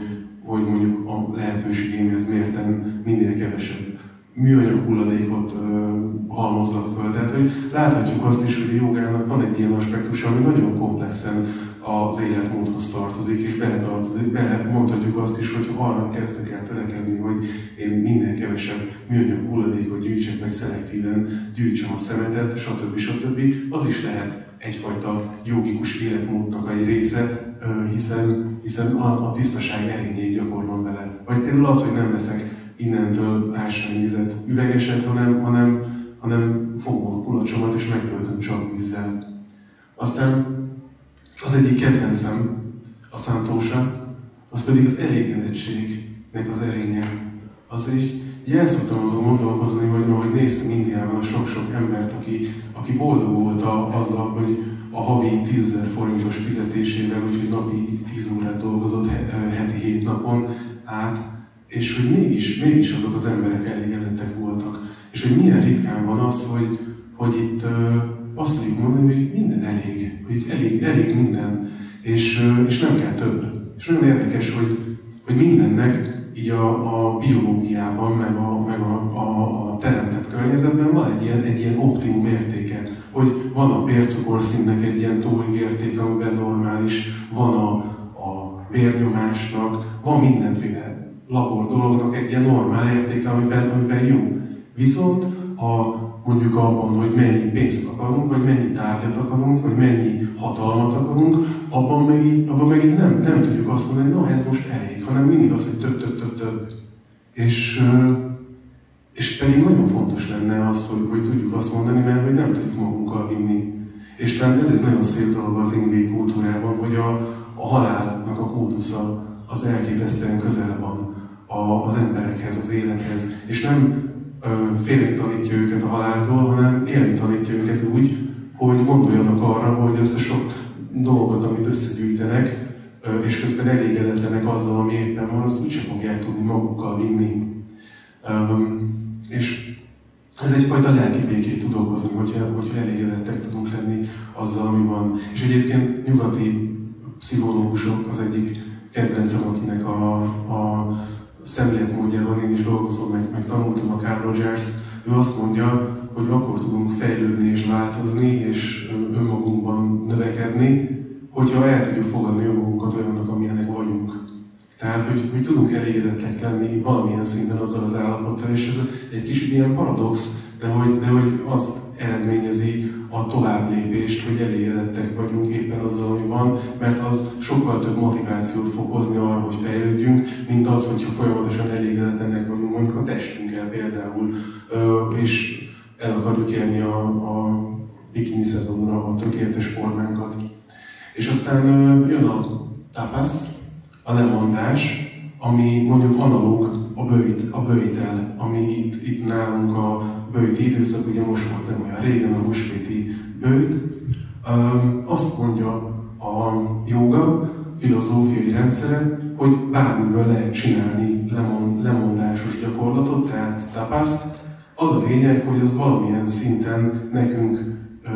hogy mondjuk a lehetőségeimhez mérten minél kevesebb műanyag hulladékot halmozzak föl. Tehát, hogy láthatjuk azt is, hogy a jogának van egy ilyen aspektus, ami nagyon komplexen az életmódhoz tartozik, és beletartozik, bele mondhatjuk azt is, hogy arra kezdek el törekedni, hogy én minél kevesebb műanyag hulladékot gyűjtsek, vagy szelektíven gyűjtsem a szemetet, stb. stb. Az is lehet egyfajta jogikus életmódnak egy része, hiszen, hiszen a, a tisztaság erényét gyakorlom vele. Vagy például az, hogy nem veszek innentől ásványvizet, üvegeset, hanem, hanem, hanem fogom a kulacsomat és megtöltöm csak vízzel. Aztán az egyik kedvencem, a szántósa, az pedig az elégedettségnek az erénye. Az így, így el szoktam azon gondolkozni, hogy ahogy néztem Indiában a sok-sok embert, aki, aki boldog volt a, azzal, hogy a havi 10 forintos fizetésével, úgyhogy napi 10 órát dolgozott heti 7 napon át, és hogy mégis, mégis azok az emberek elégedettek voltak. És hogy milyen ritkán van az, hogy, hogy itt azt tudjuk mondani, hogy minden elég, hogy elég, elég minden, és, és nem kell több. És nagyon érdekes, hogy, hogy mindennek így a, a biológiában, meg, a, meg a, a, a teremtett környezetben van egy ilyen, egy ilyen optimum értéke. Hogy van a bércukorszínnek egy ilyen tóig értéke, amiben normális, van a, a vérnyomásnak, van mindenféle labor dolognak egy ilyen normál értéke, amiben, amiben jó. Viszont a mondjuk abban, hogy mennyi pénzt akarunk, vagy mennyi tárgyat akarunk, vagy mennyi hatalmat akarunk, abban meg így, abban meg így nem, nem tudjuk azt mondani, hogy na ez most elég, hanem mindig az, hogy több, több, több, több. És, és pedig nagyon fontos lenne az, hogy, hogy tudjuk azt mondani, mert hogy nem tudjuk magunkkal vinni. És talán ez egy nagyon szép dolog az indiai kultúrában, hogy a, a halálnak a kultusza az elképesztően közel van az emberekhez, az élethez. És nem félni tanítja őket a haláltól, hanem élni tanítja őket úgy, hogy gondoljanak arra, hogy ezt a sok dolgot, amit összegyűjtenek, és közben elégedetlenek azzal, ami éppen van, azt úgyse fogják tudni magukkal vinni. És ez egyfajta lelki békét tud okozni, hogyha, hogyha elégedettek tudunk lenni azzal, ami van. És egyébként nyugati pszichológusok az egyik kedvencem, akinek a, a szemléletmódjában én is dolgozom, meg, meg tanultam a Carl Rogers, ő azt mondja, hogy akkor tudunk fejlődni és változni, és önmagunkban növekedni, hogyha el tudjuk fogadni önmagunkat olyannak, amilyenek vagyunk. Tehát, hogy, hogy tudunk elégedettek lenni valamilyen szinten azzal az állapottal, és ez egy kicsit ilyen paradox, de hogy, de hogy azt eredményezi a tovább lépést, hogy elégedettek vagyunk éppen azzal, ami van, mert az sokkal több motivációt fog hozni arra, hogy fejlődjünk, mint az, hogyha folyamatosan elégedetlenek vagyunk mondjuk a testünkkel például, és el akarjuk élni a, a bikini szezonra a tökéletes formánkat. És aztán jön a tapas, a lemondás, ami mondjuk analóg a, bővítel, ami itt, itt nálunk a bővíti időszak, ugye most volt nem olyan régen a húsvéti bőt, azt mondja a joga filozófiai rendszere, hogy bármiből lehet csinálni lemond, lemondásos gyakorlatot, tehát tapaszt. Az a lényeg, hogy az valamilyen szinten nekünk ö,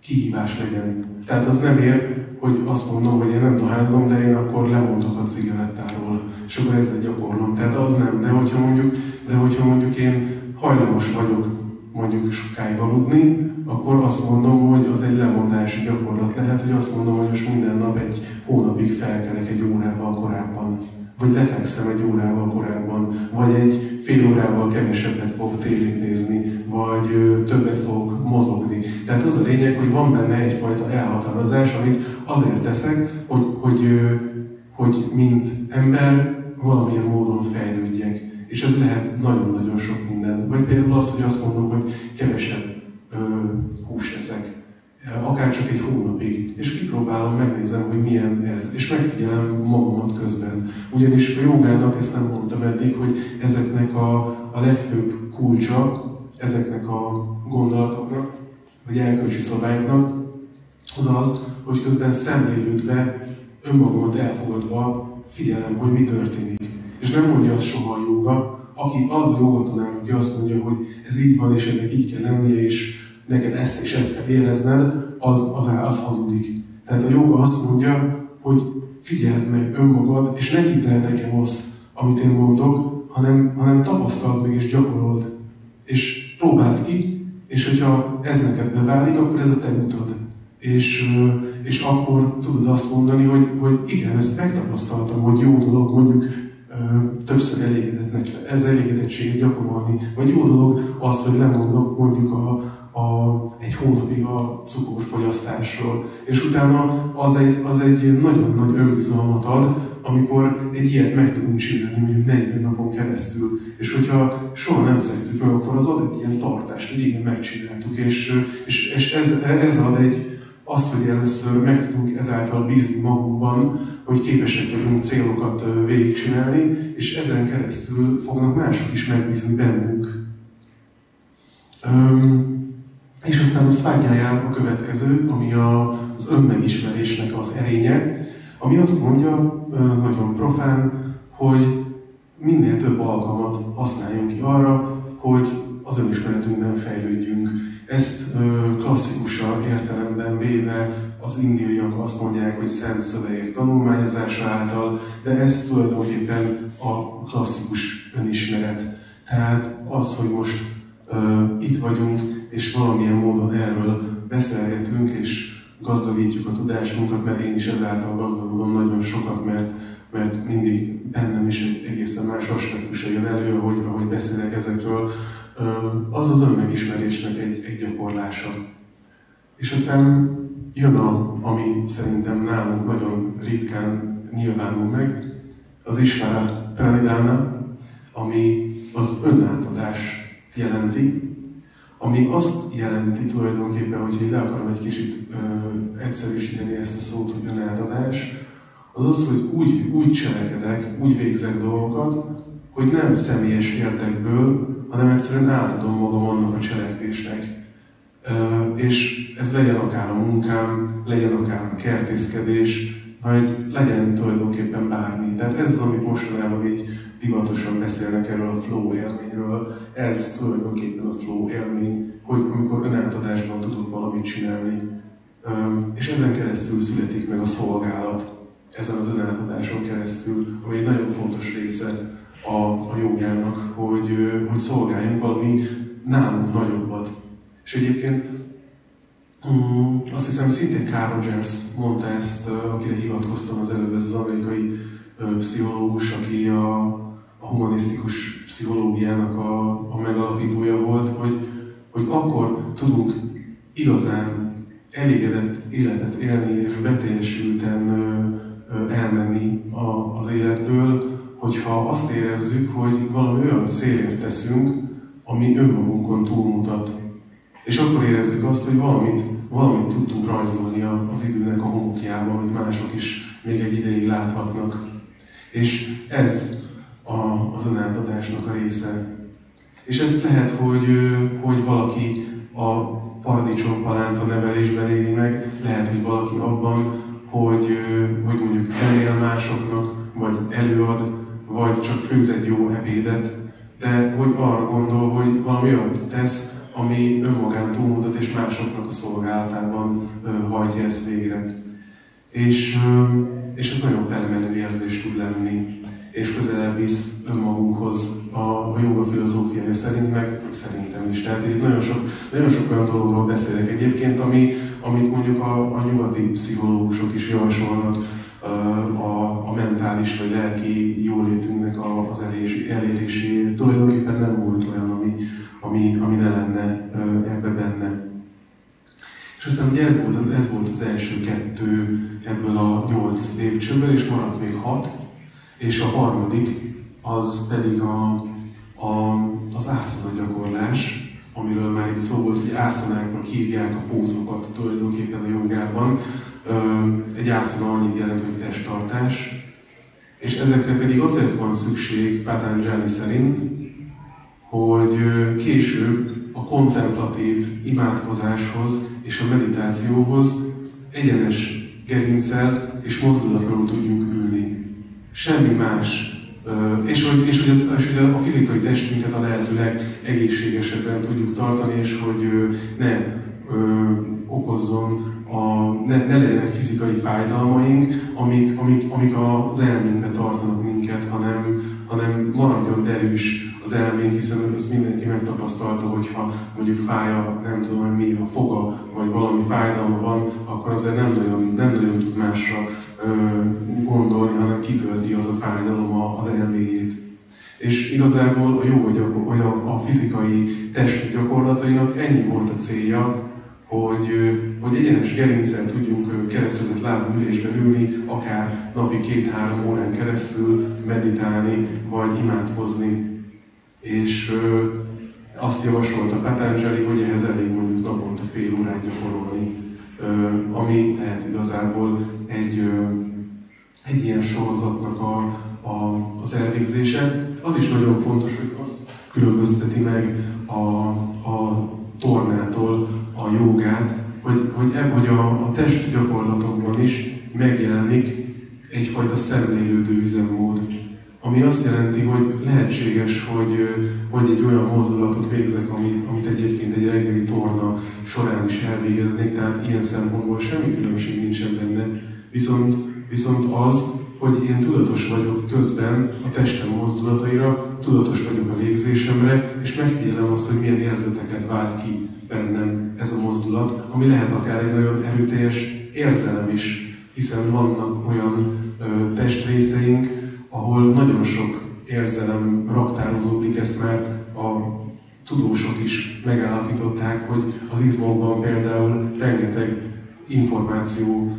kihívás legyen. Tehát az nem ér, hogy azt mondom, hogy én nem dohányzom, de én akkor lemondok a cigarettáról, és akkor ezzel gyakorlom. Tehát az nem. De hogyha mondjuk, de hogyha mondjuk én hajlamos vagyok mondjuk sokáig aludni, akkor azt mondom, hogy az egy lemondási gyakorlat lehet, hogy azt mondom, hogy most minden nap egy hónapig felkelek egy órával korábban, vagy lefekszem egy órával korábban, vagy egy fél órával kevesebbet fogok tévét nézni, vagy többet fogok mozogni. Tehát az a lényeg, hogy van benne egyfajta elhatározás, amit azért teszek, hogy, hogy, hogy mint ember valamilyen módon fejlődjek. És ez lehet nagyon-nagyon sok minden. Vagy például az, hogy azt mondom, hogy kevesebb ö, húst eszek, akár csak egy hónapig, és kipróbálom, megnézem, hogy milyen ez, és megfigyelem magamat közben. Ugyanis a jogának, ezt nem mondtam eddig, hogy ezeknek a, a legfőbb kulcsa, ezeknek a gondolatoknak, vagy elkölcsi szabályoknak, az az, hogy közben szemlélődve, önmagamat elfogadva figyelem, hogy mi történik. És nem mondja azt soha a joga, aki az a jogatanár, aki azt mondja, hogy ez így van, és ennek így kell lennie, és neked ezt és ezt kell érezned, az, az, az hazudik. Tehát a joga azt mondja, hogy figyeld meg önmagad, és ne hidd el nekem azt, amit én mondok, hanem, hanem tapasztald meg és gyakorold, és próbáld ki, és hogyha ez neked beválik, akkor ez a te utad. És, és akkor tudod azt mondani, hogy, hogy igen, ezt megtapasztaltam, hogy jó dolog mondjuk többször elégedetnek, ez elégedettséget gyakorolni, vagy jó dolog az, hogy lemondok mondjuk a, a, egy hónapig a cukorfogyasztásról, és utána az egy, az egy nagyon nagy önbizalmat ad, amikor egy ilyet meg tudunk csinálni mondjuk 40 napon keresztül, és hogyha soha nem szektük meg, akkor az ad egy ilyen tartást, hogy igen, megcsináltuk, és, és, és ez, ez ad egy, azt, hogy először meg tudunk ezáltal bízni magunkban, hogy képesek vagyunk célokat végigcsinálni, és ezen keresztül fognak mások is megbízni bennünk. Üm, és aztán a szvágyáján a következő, ami a, az önmegismerésnek az erénye, ami azt mondja, nagyon profán, hogy minél több alkalmat használjunk ki arra, hogy az önismeretünkben fejlődjünk. Ezt klasszikusan értelemben véve az indiaiak azt mondják, hogy szent szövegek tanulmányozása által, de ez tulajdonképpen a klasszikus önismeret. Tehát az, hogy most uh, itt vagyunk, és valamilyen módon erről beszélgetünk, és gazdagítjuk a tudásunkat, mert én is ezáltal gazdagodom nagyon sokat, mert, mert mindig bennem is egy egészen más aspektusa jön elő, ahogy, ahogy beszélek ezekről. Az az önmegismerésnek egy, egy gyakorlása. És aztán jön a, ami szerintem nálunk nagyon ritkán nyilvánul meg, az Isvara Pranidána, ami az önátadást jelenti, ami azt jelenti tulajdonképpen, hogy le akarom egy kicsit ö, egyszerűsíteni ezt a szót, hogy önátadás, az az, hogy úgy, úgy cselekedek, úgy végzek dolgokat, hogy nem személyes értekből, hanem egyszerűen átadom magam annak a cselekvésnek. És ez legyen akár a munkám, legyen akár a kertészkedés, vagy legyen tulajdonképpen bármi. Tehát ez az, amit mostanában így divatosan beszélnek erről a flow élményről. Ez tulajdonképpen a flow élmény, hogy amikor önátadásban tudok valamit csinálni. És ezen keresztül születik meg a szolgálat, ezen az önátadáson keresztül, ami egy nagyon fontos része a, a jogának, hogy, hogy szolgáljunk valami nálunk nagyobbat. És egyébként um, azt hiszem szintén Carl Rogers mondta ezt, akire hivatkoztam az előbb, ez az amerikai pszichológus, aki a, a humanisztikus pszichológiának a, a megalapítója volt, hogy, hogy akkor tudunk igazán elégedett életet élni és beteljesülten elmenni a, az életből, hogyha azt érezzük, hogy valami olyan célért teszünk, ami önmagunkon túlmutat. És akkor érezzük azt, hogy valamit, valamit tudtunk rajzolni az időnek a homokjában, amit mások is még egy ideig láthatnak. És ez a, az önátadásnak a része. És ez lehet, hogy, hogy valaki a paradicsompalánta nevelésben éli meg, lehet, hogy valaki abban, hogy, hogy mondjuk zenél másoknak, vagy előad, vagy csak főz egy jó ebédet, de hogy arra gondol, hogy valami olyat tesz, ami önmagán túlmutat, és másoknak a szolgálatában hajtja ezt végre. És, és ez nagyon felmenő érzés tud lenni és közelebb visz önmagunkhoz a, a joga filozófiája szerint, meg szerintem is. Tehát itt nagyon sok, nagyon sok olyan dologról beszélek egyébként, ami, amit mondjuk a, a nyugati pszichológusok is javasolnak a, a mentális vagy lelki jólétünknek az elérési, elérési tulajdonképpen nem volt olyan, ami, ami, ami ne lenne ebbe benne. És aztán ugye ez volt, ez volt az első kettő ebből a nyolc lépcsőből, és maradt még hat, és a harmadik az pedig a, a, az ászona gyakorlás, amiről már itt szó volt, hogy ászonáknak hívják a pózokat tulajdonképpen a jogában. Egy ászona annyit jelent, hogy testtartás, és ezekre pedig azért van szükség Patanjali szerint, hogy később a kontemplatív imádkozáshoz és a meditációhoz egyenes gerincsel és mozdulatlanul tudjunk semmi más. És hogy, és, hogy az, és hogy a fizikai testünket a lehetőleg egészségesebben tudjuk tartani, és hogy ne ö, okozzon, a, ne, ne legyenek fizikai fájdalmaink, amik, amik, amik az elménkbe tartanak minket, hanem, hanem maradjon derűs az elménk, hiszen ezt mindenki megtapasztalta, hogyha mondjuk fája, nem tudom mi, a foga, vagy valami fájdalma van, akkor azért nem nagyon, nem nagyon tud másra gondolni, hanem kitölti az a fájdalom az elméjét. És igazából a jó vagy a, a fizikai testi gyakorlatainak ennyi volt a célja, hogy, hogy egyenes gerincsel tudjunk keresztezett lábú ülésben ülni, akár napi két-három órán keresztül meditálni, vagy imádkozni. És azt javasolta Patanjali, hogy ehhez elég mondjuk naponta fél órát gyakorolni, ami lehet igazából egy, egy ilyen sorozatnak a, a, az elvégzése. Az is nagyon fontos, hogy az különbözteti meg a, a tornától a jogát, hogy, hogy, eb, hogy a, a test gyakorlatokban is megjelenik egyfajta szemlélődő üzemmód, ami azt jelenti, hogy lehetséges, hogy, hogy egy olyan mozdulatot végzek, amit, amit egyébként egy reggeli torna során is elvégeznék, tehát ilyen szempontból semmi különbség nincsen benne. Viszont, viszont az, hogy én tudatos vagyok közben a testem mozdulataira, tudatos vagyok a légzésemre, és megfigyelem azt, hogy milyen érzeteket vált ki bennem ez a mozdulat, ami lehet akár egy nagyon erőteljes érzelem is, hiszen vannak olyan ö, testrészeink, ahol nagyon sok érzelem raktározódik, ezt már a tudósok is megállapították, hogy az izmokban például rengeteg információ,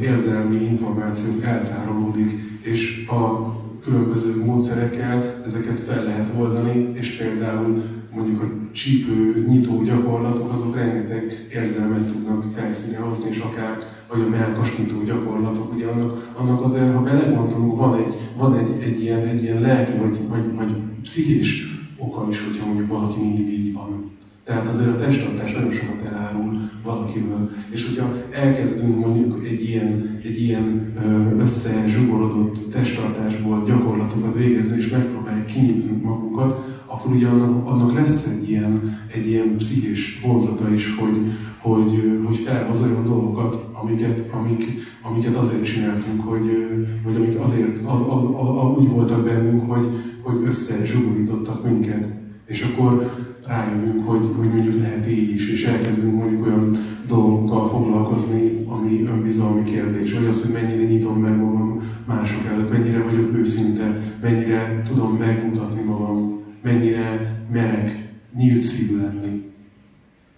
érzelmi információ eltárolódik, és a különböző módszerekkel ezeket fel lehet oldani, és például mondjuk a csípő, nyitó gyakorlatok, azok rengeteg érzelmet tudnak felszínre hozni, és akár, vagy a melkas nyitó gyakorlatok, ugye annak, annak azért, ha belegondolunk, van egy, van egy, egy, ilyen, egy ilyen lelki, vagy, vagy, vagy pszichés oka is, hogyha mondjuk valaki mindig így van. Tehát azért a testtartás nagyon sokat elárul valakiről. És hogyha elkezdünk mondjuk egy ilyen, egy ilyen összezsugorodott testtartásból gyakorlatokat végezni, és megpróbáljuk kinyitni magunkat, akkor ugye annak, annak lesz egy ilyen, egy ilyen pszichés vonzata is, hogy, hogy, hogy felhoz olyan dolgokat, amiket, amik, amiket azért csináltunk, hogy, hogy amik azért az, az, az, az, úgy voltak bennünk, hogy, hogy összezsugorítottak minket. És akkor rájövünk, hogy, hogy mondjuk lehet így is, és elkezdünk mondjuk olyan dolgokkal foglalkozni, ami önbizalmi kérdés, vagy az, hogy mennyire nyitom meg magam mások előtt, mennyire vagyok őszinte, mennyire tudom megmutatni magam, mennyire merek nyílt szívű lenni.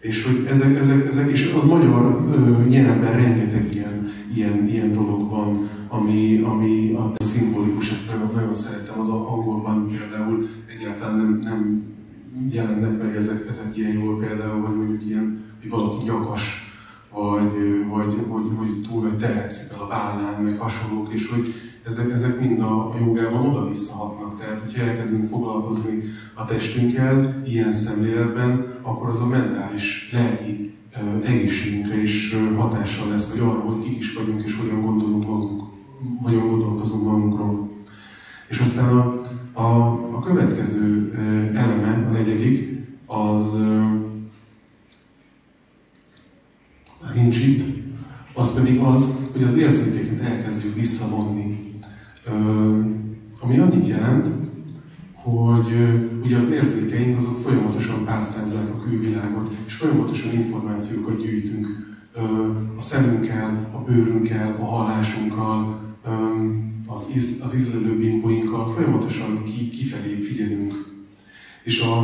És hogy ezek, ezek, ezek és az magyar ö, nyelvben rengeteg ilyen, ilyen, ilyen dolog van, ami, ami a szimbolikus, ezt nagyon, nagyon szeretem, az angolban például egyáltalán nem, nem jelennek meg ezek, ezek ilyen jól például, hogy mondjuk ilyen, hogy valaki nyakas, vagy, vagy, vagy, vagy túl nagy tehet a vállán, meg hasonlók, és hogy ezek, ezek mind a, jogában oda visszahatnak. Tehát, hogyha elkezdünk foglalkozni a testünkkel ilyen szemléletben, akkor az a mentális, lelki egészségünkre is hatással lesz, vagy arra, hogy kik is vagyunk, és hogyan gondolunk magunk, hogyan gondolkozunk magunkról. És aztán a, a, a következő eleme, a negyedik, az nincs itt, az pedig az, hogy az érzékeket elkezdjük visszavonni. Ami annyit jelent, hogy ugye az érzékeink azok folyamatosan pásztázzák a külvilágot, és folyamatosan információkat gyűjtünk a szemünkkel, a bőrünkkel, a hallásunkkal, az, íz, az ízlelő bimbóinkkal folyamatosan ki, kifelé figyelünk. És a,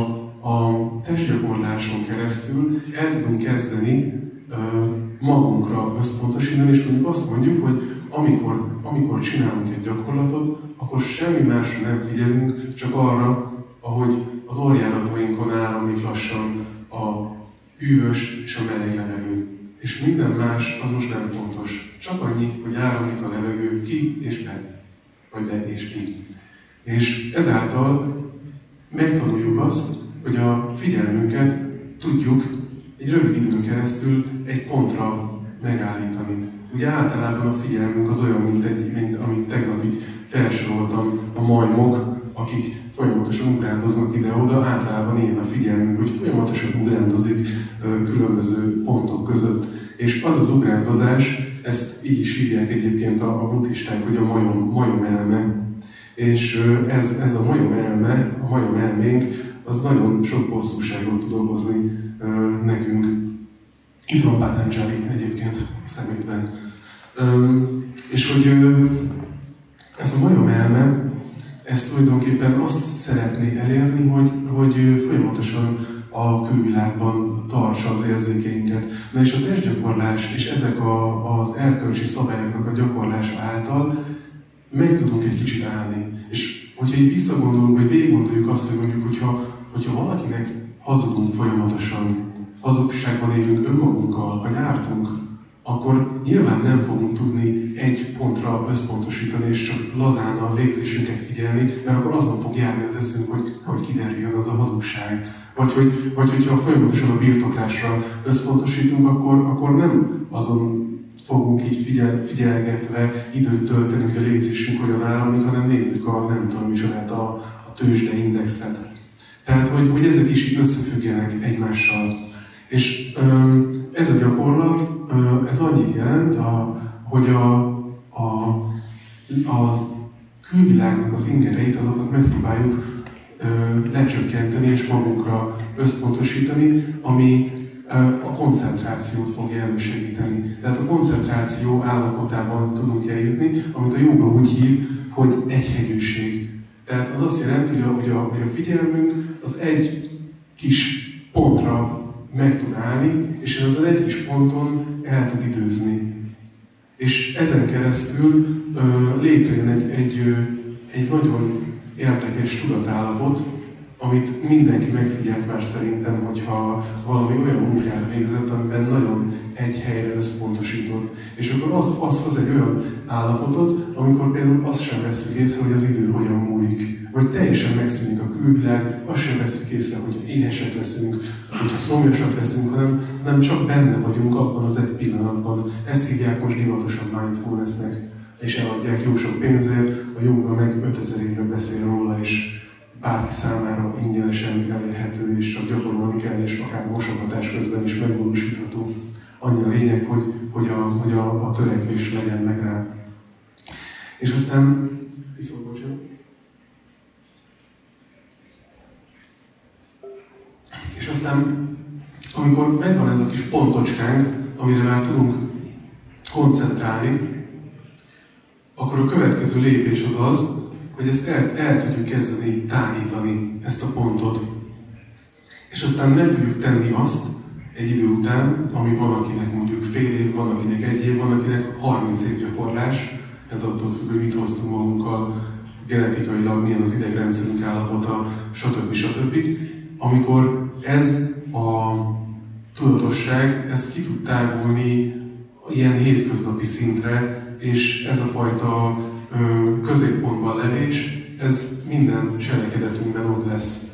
a testgyakorláson keresztül el tudunk kezdeni magunkra összpontosítani, és mondjuk azt mondjuk, hogy amikor, amikor csinálunk egy gyakorlatot, akkor semmi másra nem figyelünk, csak arra, ahogy az orjáratainkon áramlik lassan a hűvös és a meleg levegő. És minden más az most nem fontos. Csak annyi, hogy áramlik a levegő ki és be. Vagy be és ki. És ezáltal megtanuljuk azt, hogy a figyelmünket tudjuk egy rövid időn keresztül egy pontra megállítani. Ugye általában a figyelmünk az olyan, mint, egy, mint amit tegnap itt felsoroltam, a majmok, akik folyamatosan ugrándoznak ide-oda, általában ilyen a figyelmünk, hogy folyamatosan ugrándozik különböző pontok között. És az az ugrándozás, ezt így is hívják egyébként a, a buddhisták, hogy a majom, majom elme. És ez, ez a majom elme, a majom elménk, az nagyon sok bosszúságot tud okozni nekünk. Itt van Patanjali egyébként a szemétben. És hogy ez a majom elme, ez tulajdonképpen azt szeretné elérni, hogy, hogy folyamatosan a külvilágban tartsa az érzékeinket. Na és a testgyakorlás és ezek a, az erkölcsi szabályoknak a gyakorlása által meg tudunk egy kicsit állni. És hogyha így visszagondolunk, vagy végig gondoljuk azt, hogy mondjuk, hogyha, hogyha valakinek hazudunk folyamatosan, hazugságban élünk önmagunkkal, vagy ártunk, akkor nyilván nem fogunk tudni egy pontra összpontosítani, és csak lazán a légzésünket figyelni, mert akkor azon fog járni az eszünk, hogy hogy kiderüljön az a hazugság. Vagy, hogy, vagy hogyha folyamatosan a birtoklásra összpontosítunk, akkor, akkor nem azon fogunk így figyel, figyelgetve időt tölteni, hogy a légzésünk hogyan áramlik, hanem nézzük a nem tudom micsodát, a, a tőzsde indexet. Tehát, hogy, hogy ezek is így összefüggenek egymással. És ö, ez a gyakorlat, ez annyit jelent, a, hogy a, a, a külvilágnak az ingereit, azokat megpróbáljuk ö, lecsökkenteni és magunkra összpontosítani, ami a koncentrációt fogja elősegíteni. Tehát a koncentráció állapotában tudunk eljutni, amit a joga úgy hív, hogy egyhegyűség. Tehát az azt jelenti, hogy a, hogy a, hogy a figyelmünk az egy kis pontra meg tud állni, és az egy kis ponton el tud időzni. És ezen keresztül ö, létrejön egy, egy, ö, egy nagyon érdekes tudatállapot, amit mindenki megfigyelt már szerintem, hogyha valami olyan munkát végzett, amiben nagyon egy helyre összpontosított. És akkor az, az hoz egy olyan állapotot, amikor például azt sem veszük észre, hogy az idő hogyan múlik. Vagy teljesen megszűnik a külvilág, azt sem veszük észre, hogy éhesek leszünk, hogyha szomjasak leszünk, hanem, hanem csak benne vagyunk abban az egy pillanatban. Ezt hívják most divatosan mindfulnessnek, és eladják jó sok pénzért, a joga meg 5000 évre beszél róla, és bárki számára ingyenesen elérhető, és csak gyakorolni kell, és akár mosogatás közben is megvalósítható. Annyi lényeg, hogy, hogy, a, hogy a, a törekvés legyen meg rá. És aztán, viszont bocsánat. És aztán, amikor megvan ez a kis pontocskánk, amire már tudunk koncentrálni, akkor a következő lépés az az, hogy ezt el, el tudjuk kezdeni tánítani, ezt a pontot. És aztán meg tudjuk tenni azt egy idő után, ami van akinek mondjuk fél év, van akinek egy év, van akinek 30 év gyakorlás, ez attól függ, hogy mit hoztunk magunkkal, genetikailag milyen az idegrendszerünk állapota, stb. stb. Amikor ez a tudatosság, ez ki tud tágulni ilyen hétköznapi szintre, és ez a fajta középpontban levés, ez minden cselekedetünkben ott lesz.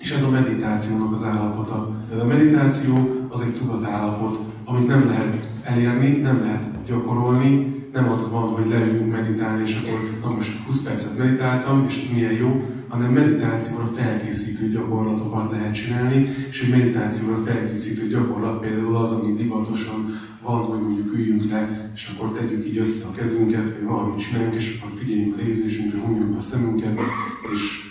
És ez a meditációnak az állapota. Tehát a meditáció az egy tudatállapot, amit nem lehet elérni, nem lehet gyakorolni, nem az van, hogy leülünk meditálni, és akkor na most 20 percet meditáltam, és ez milyen jó, hanem meditációra felkészítő gyakorlatokat lehet csinálni, és egy meditációra felkészítő gyakorlat például az, ami divatosan van, hogy mondjuk üljünk le, és akkor tegyük így össze a kezünket, vagy valamit csináljunk, és akkor figyeljünk a légzésünkre, hunyjuk a szemünket, és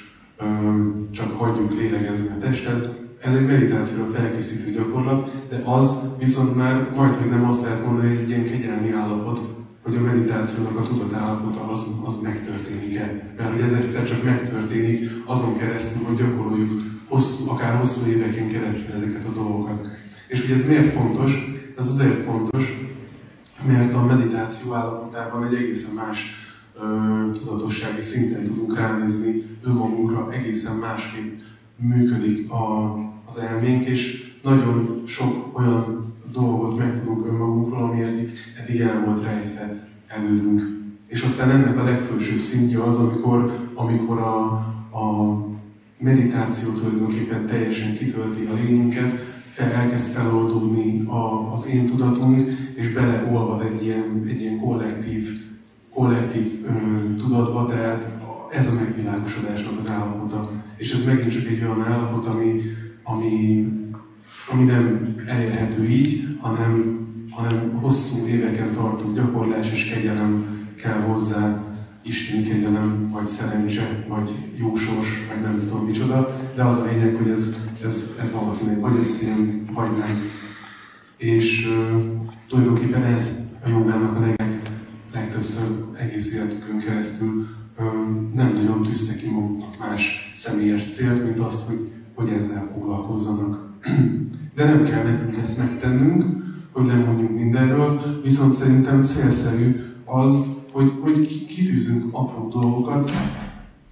csak hagyjuk lélegezni a testet. Ez egy meditációra felkészítő gyakorlat, de az viszont már majd, hogy nem azt lehet mondani, hogy egy ilyen kegyelmi állapot, hogy a meditációnak a tudatállapota az, az megtörténik-e. Mert hogy ez egyszer csak megtörténik azon keresztül, hogy gyakoroljuk hosszú, akár hosszú éveken keresztül ezeket a dolgokat. És hogy ez miért fontos? Ez azért fontos, mert a meditáció állapotában egy egészen más ö, tudatossági szinten tudunk ránézni önmagunkra, egészen másképp működik a, az elménk, és nagyon sok olyan dolgot megtudunk önmagunkról, ami eddig, eddig el volt rejtve előlünk. És aztán ennek a legfősőbb szintje az, amikor, amikor a, a meditáció tulajdonképpen teljesen kitölti a lényünket, fel, elkezd feloldódni a, az én tudatunk, és beleolvad egy ilyen, egy ilyen kollektív, kollektív ö, tudatba, tehát ez a megvilágosodásnak az állapota. És ez megint csak egy olyan állapot, ami, ami, ami nem elérhető így, hanem, hanem hosszú éveken tartó gyakorlás és kegyelem kell hozzá, isteni kegyelem, vagy szerencse, vagy jósors, vagy nem tudom micsoda, de az a lényeg, hogy ez, ez, ez valakinek vagy összejön, vagy nem. És uh, tulajdonképpen ez a jogának a leg, legtöbbször egész életükön keresztül nem nagyon tűzte ki maguknak más személyes célt, mint azt, hogy, hogy ezzel foglalkozzanak. De nem kell nekünk ezt megtennünk, hogy nem mondjuk mindenről, viszont szerintem célszerű az, hogy, hogy kitűzünk apró dolgokat,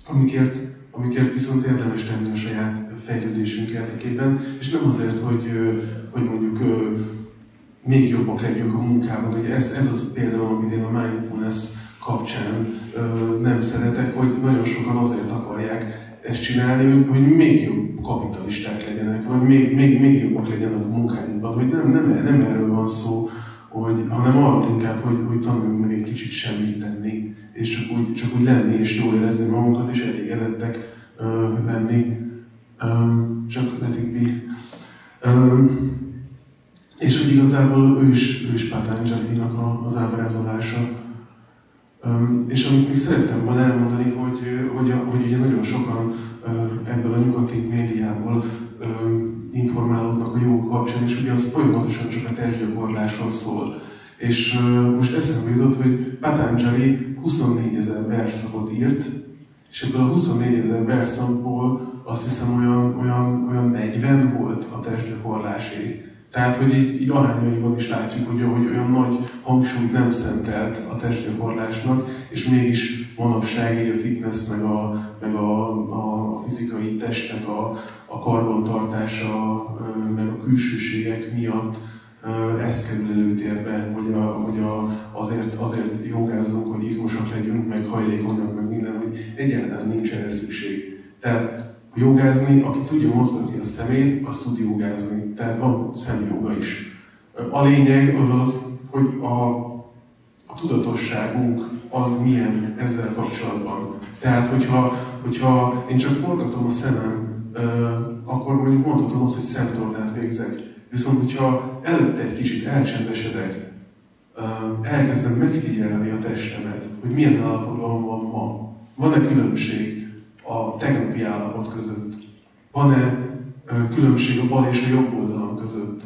amikért, amikért viszont érdemes tenni a saját fejlődésünk érdekében, és nem azért, hogy, hogy mondjuk még jobbak legyünk a munkában. Ugye ez, ez az például, amit én a mindfulness kapcsán nem szeretek, hogy nagyon sokan azért akarják ezt csinálni, hogy, még jobb kapitalisták legyenek, vagy még, még, még jobbak legyenek a munkájukban, hogy nem, nem, nem erről van szó, hogy, hanem arról inkább, hogy, hogy tanuljunk meg egy kicsit semmit tenni, és csak úgy, csak úgy lenni, és jól érezni magunkat, és elégedettek ö, lenni. Um, csak let it és hogy igazából ő is, ő is Patanjali-nak az ábrázolása. És amit még szerettem volna elmondani, hogy, hogy, hogy ugye nagyon sokan ebből a nyugati médiából informálódnak a jó kapcsán, és ugye az folyamatosan csak a testgyakorlásról szól. És most eszembe jutott, hogy Patanjali 24 ezer verszakot írt, és ebből a 24 ezer verszakból azt hiszem olyan, olyan, olyan 40 volt a testgyakorlásé. Tehát, hogy így, így arányaiban is látjuk, hogy, hogy olyan nagy hangsúlyt nem szentelt a testgyakorlásnak, és mégis manapság a fitness, meg a, meg a, a, a fizikai testnek a, a karbantartása, meg a külsőségek miatt ez kerül előtérbe, hogy, a, hogy a, azért, azért jogázzunk, hogy izmosak legyünk, meg hajlékonyak, meg minden, hogy egyáltalán nincs erre szükség. Tehát jogázni, aki tudja mozgatni a szemét, az tud jogázni. Tehát van szemjoga is. A lényeg az az, hogy a, a tudatosságunk az milyen ezzel kapcsolatban. Tehát, hogyha, hogyha én csak forgatom a szemem, akkor mondjuk mondhatom azt, hogy szemtornát végzek. Viszont, hogyha előtte egy kicsit elcsendesedek, elkezdem megfigyelni a testemet, hogy milyen állapotban van ma, van-e különbség, a tegnapi állapot között? Van-e különbség a bal és a jobb oldalam között?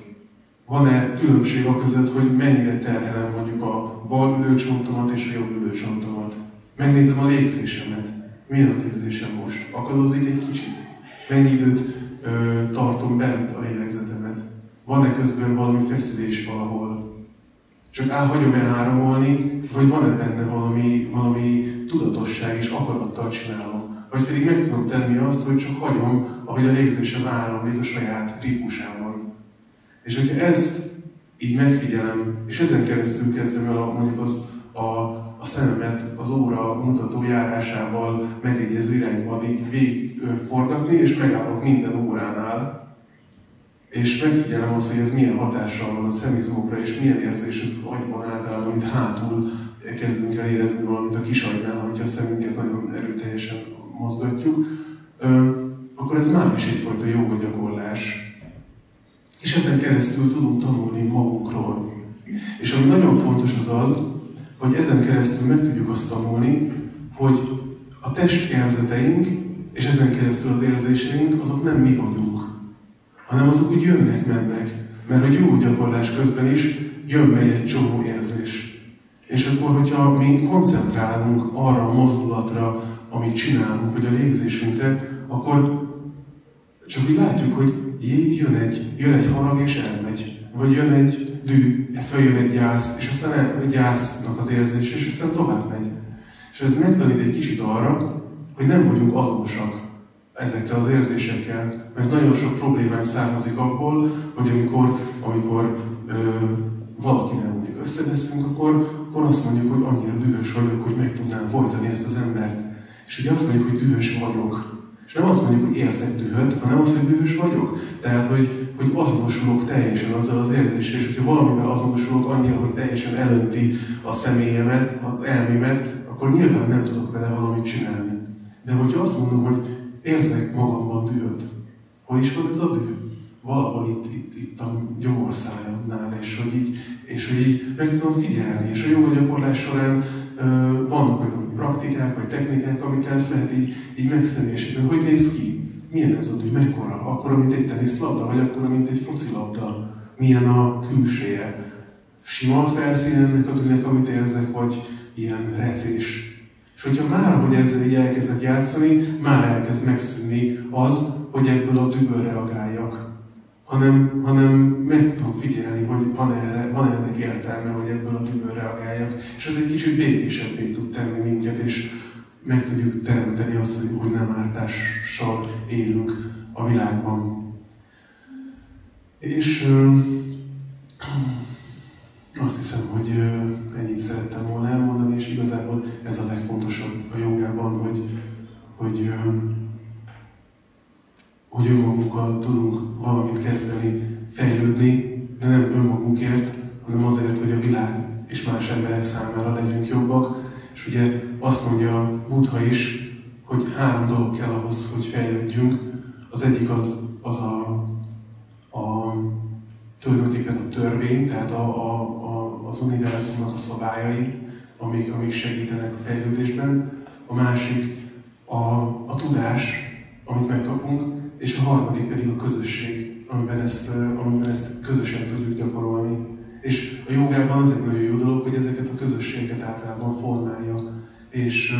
Van-e különbség a között, hogy mennyire terhelem mondjuk a bal ülőcsontomat és a jobb ülőcsontomat? Megnézem a légzésemet. Milyen a légzésem most? Akadozik egy kicsit? Mennyi időt ö, tartom bent a lélegzetemet? Van-e közben valami feszülés valahol? Csak elhagyom-e áramolni, vagy van-e benne valami, valami tudatosság és akarattal csinálom? Vagy pedig meg tudom tenni azt, hogy csak hagyom, ahogy a légzésem áramlik a saját ritmusában. És hogyha ezt így megfigyelem, és ezen keresztül kezdem el a, mondjuk az, a, a szememet az óra mutató járásával megegyező irányban így végig forgatni, és megállok minden óránál, és megfigyelem azt, hogy ez milyen hatással van a szemizmokra, és milyen érzés ez az agyban általában, mint hátul kezdünk el érezni valamit a kisagynál, hogyha a szemünket nagyon erőteljesen mozgatjuk, akkor ez már is egyfajta joga gyakorlás. És ezen keresztül tudunk tanulni magunkról. És ami nagyon fontos az az, hogy ezen keresztül meg tudjuk azt tanulni, hogy a testérzeteink és ezen keresztül az érzéseink, azok nem mi vagyunk, hanem azok úgy jönnek, mennek. Mert hogy jó gyakorlás közben is jön meg egy csomó érzés. És akkor, hogyha mi koncentrálunk arra a mozdulatra, amit csinálunk, vagy a légzésünkre, akkor csak úgy látjuk, hogy itt jön egy, jön egy harag és elmegy. Vagy jön egy dű, följön egy gyász, és aztán a gyásznak az érzés, és aztán tovább megy. És ez megtanít egy kicsit arra, hogy nem vagyunk azonosak ezekkel az érzésekkel, mert nagyon sok problémám származik abból, hogy amikor, amikor ö, valakinek mondjuk összeveszünk, akkor, akkor azt mondjuk, hogy annyira dühös vagyok, hogy meg tudnám folytani ezt az embert. És ugye azt mondjuk, hogy dühös vagyok. És nem azt mondjuk, hogy érzek dühöt, hanem azt, hogy dühös vagyok. Tehát, hogy, hogy azonosulok teljesen azzal az érzéssel, és hogyha valamivel azonosulok annyira, hogy teljesen elönti a személyemet, az elmémet, akkor nyilván nem tudok vele valamit csinálni. De hogyha azt mondom, hogy érzek magamban dühöt, hol is van ez a düh? Valahol itt, itt, itt a gyomorszájadnál, és hogy így, és hogy így meg tudom figyelni. És a joga gyakorlás során ö, vannak olyan praktikák, vagy technikák, amikkel ezt lehet így, így megszemélyesíteni. Hogy néz ki? Milyen ez a dű? Mekkora? Akkora, mint egy teniszlabda, vagy akkora, mint egy focilabda? Milyen a külseje? Sima a felszín ennek a dűnek, amit érzek, vagy ilyen recés? És hogyha már, hogy ezzel így elkezdek játszani, már elkezd megszűnni az, hogy ebből a dűből reagáljak. Hanem, hanem meg tudom figyelni, hogy van, erre, van ennek értelme, hogy ebből a dűből reagáljak. És ez egy kicsit békésebbé tud tenni minket, és meg tudjuk teremteni azt, hogy, hogy nem ártással élünk a világban. És ö, azt hiszem, hogy ennyit szerettem volna elmondani, és igazából ez a legfontosabb a jogában, hogy, hogy hogy önmagunkkal tudunk valamit kezdeni, fejlődni, de nem önmagunkért, hanem azért, hogy a világ és más emberek számára legyünk jobbak. És ugye azt mondja Buddha is, hogy három dolog kell ahhoz, hogy fejlődjünk. Az egyik az, az a tulajdonképpen a törvény, tehát a, a, a, az univerzumnak a szabályai, amik, amik segítenek a fejlődésben. A másik a, a tudás, amit megkapunk, és a harmadik pedig a közösség, amiben ezt, amiben ezt közösen tudjuk gyakorolni. És a jogában az egy nagyon jó dolog, hogy ezeket a közösségeket általában formálja, és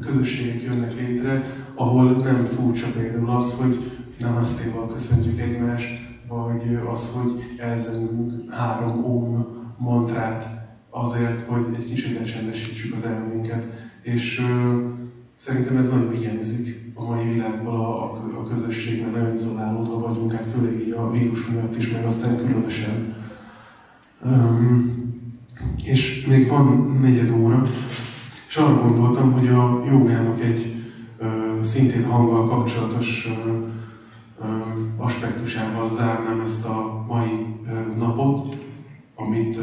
közösségek jönnek létre, ahol nem furcsa például az, hogy nem aztéval köszöntjük egymást, vagy az, hogy elzengünk három óm mantrát azért, hogy egy kicsit lecsendesítsük az elménket. És Szerintem ez nagyon hiányzik a mai világból a, a, a közösség, mert nagyon izolálódva vagyunk, hát főleg így a vírus miatt is, meg aztán különösen. Um, és még van negyed óra, és arra gondoltam, hogy a jogának egy uh, szintén hanggal kapcsolatos uh, uh, aspektusával zárnám ezt a mai napot, amit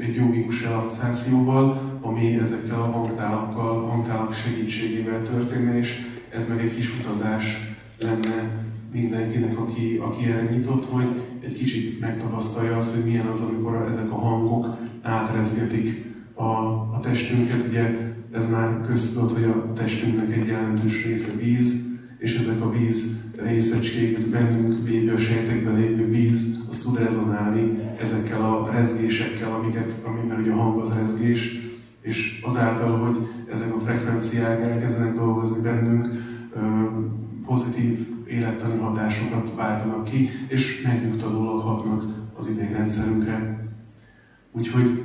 egy jogikus relaxációval, ami ezekkel a hangtálakkal, hangtálak segítségével történne, és ez meg egy kis utazás lenne mindenkinek, aki, aki erre nyitott, hogy egy kicsit megtapasztalja azt, hogy milyen az, amikor ezek a hangok átrezgetik a, a testünket. Ugye ez már köztudott, hogy a testünknek egy jelentős része víz, és ezek a víz részecskék, bennünk lévő, sejtekben lévő víz, az tud rezonálni ezekkel a rezgésekkel, amiket, amiben ugye a hang az rezgés, és azáltal, hogy ezek a frekvenciák elkezdenek dolgozni bennünk, pozitív élettani hatásokat váltanak ki, és megnyugtatólag hatnak az idegrendszerünkre. Úgyhogy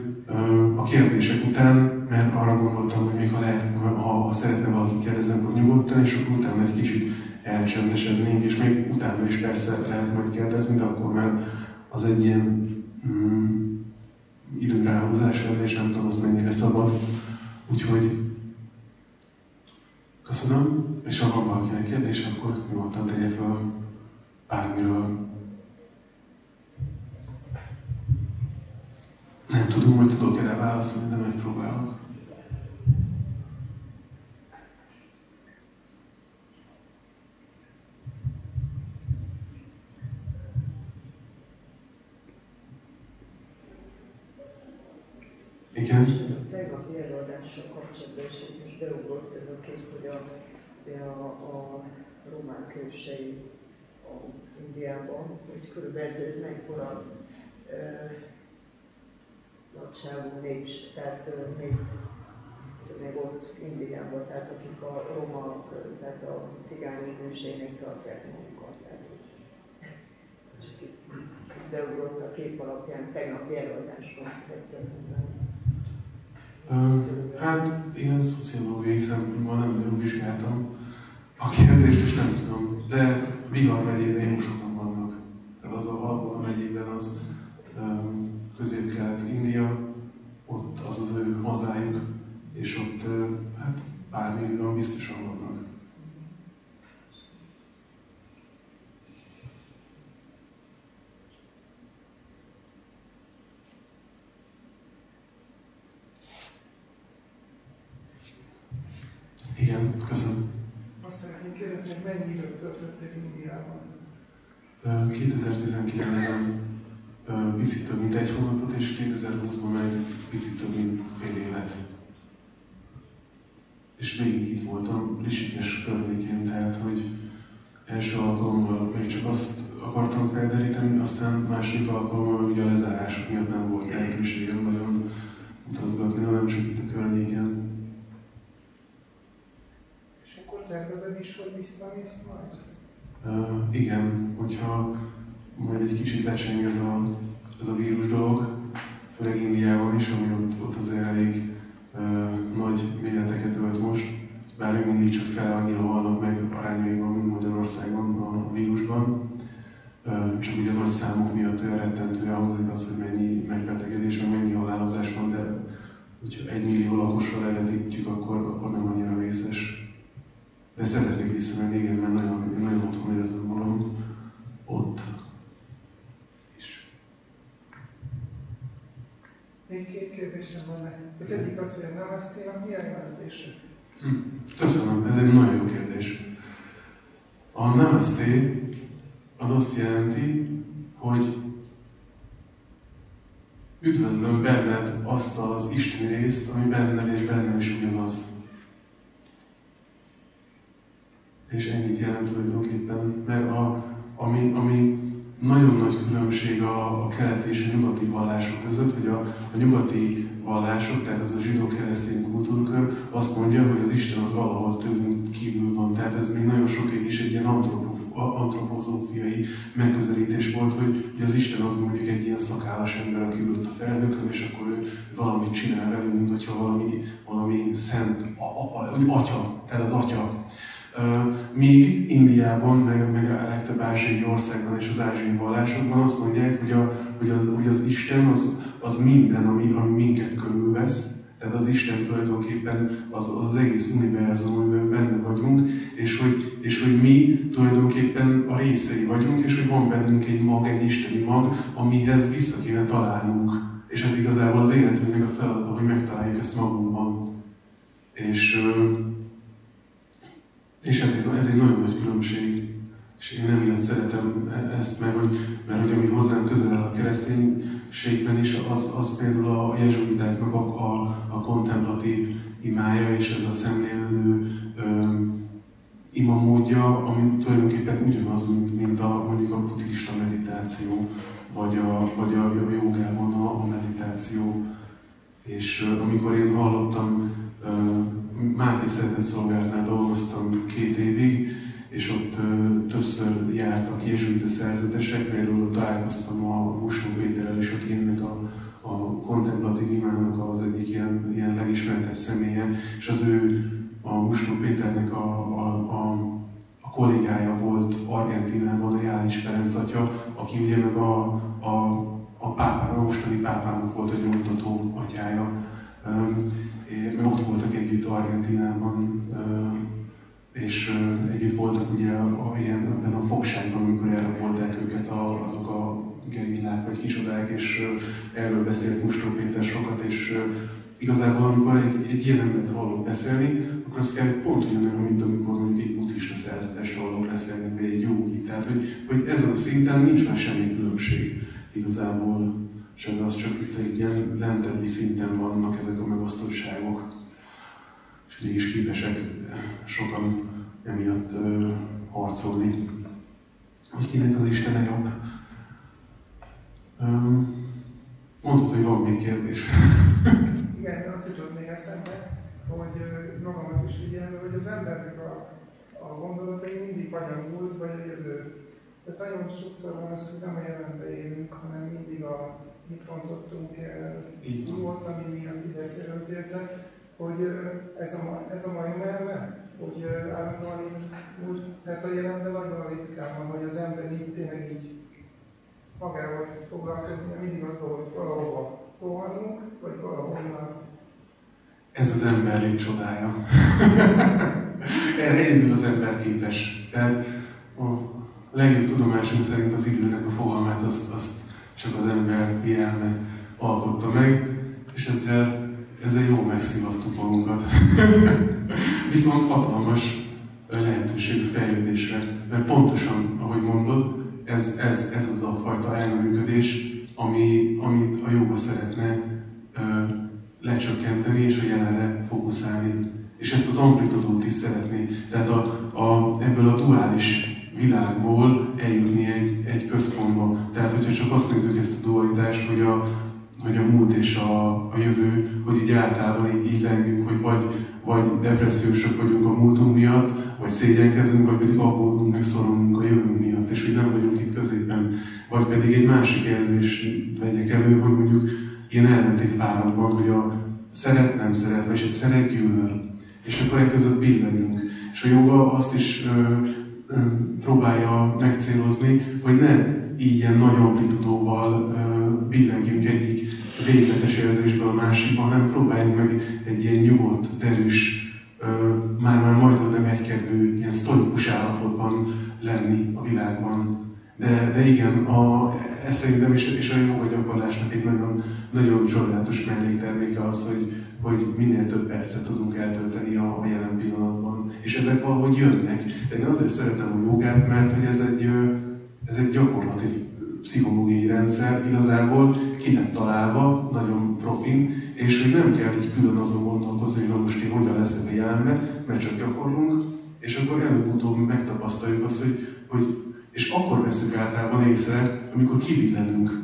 a kérdések után, mert arra gondoltam, hogy még ha lehet, ha, ha szeretne valaki kérdezni, akkor nyugodtan, és akkor utána egy kicsit elcsendesednénk, és még utána is persze lehet majd kérdezni, de akkor már az egy ilyen mm, időráhúzás lenne, és nem tudom, az mennyire szabad. Úgyhogy köszönöm, és ha van valakinek kérdés, akkor nyugodtan tegye fel bármiről. Nem tudom, hogy tudok erre válaszolni, de megpróbálok. Igen. Tegnapi előadással kapcsolatban is most beugrott ez a kép, hogy a, a, a román külsei a Indiában, hogy körülbelül ez mekkora e, nagyságú nép, tehát még, még ott Indiában, tehát akik a roma, tehát a cigány nőségnek tartják magukat. Tehát, csak itt beugrott a kép alapján, tegnapi előadásban tetszett. Hát, ilyen szociológiai szempontból nem nagyon vizsgáltam a kérdést, és nem tudom. De Bihar megyében jó sokan vannak. Tehát az a Alba megyében az közép-kelet-India, ott az az ő hazájuk, és ott hát pár millióan biztosan vannak. Igen, köszönöm. Azt szeretném kérdezni, hogy mennyi időt töltöttek Indiában? 2019-ben picit több mint egy hónapot, és 2020-ban meg picit több mint fél évet. és végig itt voltam Risikes környékén, tehát hogy első alkalommal még csak azt akartam felderíteni, aztán második alkalommal ugye a lezárások miatt nem volt lehetőségem nagyon utazgatni, hanem csak itt a környéken. És akkor tervezed is, hogy visszamész majd? Uh, igen, hogyha majd egy kicsit lecseng ez a, ez a vírus dolog, főleg Indiában is, ami ott, ott azért elég uh, nagy méreteket ölt most, bár még mindig csak fel annyira halnak meg arányaiban, mint Magyarországon a vírusban. Uh, csak ugye a nagy számok miatt olyan rettentően hangzik az, hogy mennyi megbetegedés, meg mennyi halálozás van, de hogyha egy millió lakosra levetítjük, akkor, akkor nem annyira vészes. De szeretnék visszamenni, igen, mert nagyon, nagyon otthon érzem magam ott. Még két kérdésem van. Az egyik az, hogy a Namaste-nak mi a jelentése? Hm. Köszönöm, ez egy nagyon jó kérdés. A Namaste az azt jelenti, hogy üdvözlöm benned azt az isteni részt, ami benned és bennem is ugyanaz. És ennyit jelent tulajdonképpen, mert a, ami, ami nagyon nagy különbség a, a keleti és a nyugati vallások között, hogy a, a nyugati vallások, tehát az a zsidó-keresztény kultúrkör azt mondja, hogy az Isten az valahol tőlünk kívül van. Tehát ez még nagyon sokáig is egy ilyen antropozófiai megközelítés volt, hogy, hogy az Isten az mondjuk egy ilyen szakállas ember, aki ült a felhőkön, és akkor ő valamit csinál velünk, mint hogyha valami, valami szent apa, atya, tehát az atya Míg Indiában, meg, meg a legtöbb ázsiai országban és az ázsiai vallásokban azt mondják, hogy, a, hogy, az, hogy az Isten az, az minden, ami, ami minket körülvesz, tehát az Isten tulajdonképpen az, az, az egész univerzum, amiben benne vagyunk, és hogy, és hogy mi tulajdonképpen a részei vagyunk, és hogy van bennünk egy mag, egy isteni mag, amihez vissza kéne találnunk. És ez igazából az életünknek a feladata, hogy megtaláljuk ezt magunkban. És és ez egy, ez egy nagyon nagy különbség. És én emiatt szeretem e- ezt, mert hogy, mert hogy ami hozzám közel áll a kereszténységben is, az, az például a jezsuitáknak a, a, a kontemplatív imája, és ez a szemlélődő ima módja, ami tulajdonképpen ugyanaz, mint, mint a, mondjuk a buddhista meditáció, vagy a, vagy a, jogában a, a meditáció. És amikor én hallottam Máté Szeretett Szolgálatnál dolgoztam két évig, és ott ö, többször jártak jezsuita szerzetesek, például találkoztam a Busnó Péterrel is, aki ennek a, a kontemplatív imának az egyik ilyen, ilyen legismertebb személye, és az ő, a Busnó Péternek a, a, a, a kollégája volt Argentinában, a Jális Ferenc atya, aki ugye meg a, a, a pápának, a mostani pápának volt a nyomtató atyája mert ott voltak együtt Argentinában, és együtt voltak ugye a, ilyen, ebben a fogságban, amikor elrabolták őket a, azok a gerillák vagy kicsodák, és erről beszélt Mustó Péter sokat, és igazából amikor egy, egy ilyen embert hallok beszélni, akkor az kell, hogy pont ugyanolyan, mint amikor mondjuk egy buddhista szerzetes hallok beszélni, vagy egy jogi. Tehát, hogy, hogy ezen a szinten nincs már semmi különbség igazából sem az csak itt egy ilyen lentebbi szinten vannak ezek a megosztottságok, és mégis képesek sokan emiatt uh, harcolni, hogy kinek az Istene jobb. Um, mondtad, hogy van még kérdés. Igen, azt jutott még eszembe, hogy magamat is figyelni, hogy az embernek a, a gondolatai mindig vagy a múlt, vagy a jövő. Tehát nagyon sokszor van az, hogy nem a jelenbe élünk, hanem mindig a mit rontottunk el, volt, ami miatt ide került hogy ez a, ez a majom elme, hogy állandóan úgy, tehát a jelenben nagyon ritkán van, hogy az ember így tényleg így magával tud foglalkozni, mindig az, hogy valahova rohanunk, vagy valahonnan. Ez az ember légy csodája. Erre egyedül az ember képes. Tehát a legjobb tudomásunk szerint az időnek a fogalmát azt, azt csak az ember elme alkotta meg, és ezzel, ezzel jól megszivattuk magunkat. Viszont hatalmas lehetőség fejlődésre, mert pontosan, ahogy mondod, ez, ez, ez az a fajta elműködés, ami, amit a joga szeretne ö, lecsökkenteni és a jelenre fókuszálni. És ezt az amplitudót is szeretné. Tehát a, a, ebből a duális világból eljutni egy, egy központba. Tehát, hogyha csak azt nézzük ezt a dualitást, hogy a, hogy a múlt és a, a jövő, hogy így általában így, így lengünk, hogy vagy, vagy depressziósak vagyunk a múltunk miatt, vagy szégyenkezünk, vagy pedig aggódunk, meg szorongunk a jövőnk miatt, és hogy nem vagyunk itt középen. Vagy pedig egy másik érzés vegyek elő, hogy mondjuk ilyen ellentét páratban, hogy a szeret nem szeret, vagy szeret gyűlöl. És akkor egy között billenünk. És a joga azt is próbálja megcélozni, hogy ne ilyen nagy amplitudóval billengjünk egyik végletes érzésből a másikba, hanem próbáljunk meg egy ilyen nyugodt, derűs, már-már majdnem nem egykedvű, ilyen sztorikus állapotban lenni a világban. De, de igen, a, ez szerintem és, és a joga gyakorlásnak egy nagyon, nagyon csodálatos mellékterméke az, hogy, hogy minél több percet tudunk eltölteni a, a jelen pillanatban. És ezek valahogy jönnek. De én azért szeretem a jogát, mert hogy ez egy, ez egy gyakorlati pszichológiai rendszer igazából ki lett találva, nagyon profin, és hogy nem kell így külön azon gondolkozni, hogy na most én hogyan leszek a jelenben, mert csak gyakorlunk, és akkor előbb-utóbb megtapasztaljuk azt, hogy, hogy és akkor veszük általában észre, amikor kibillenünk,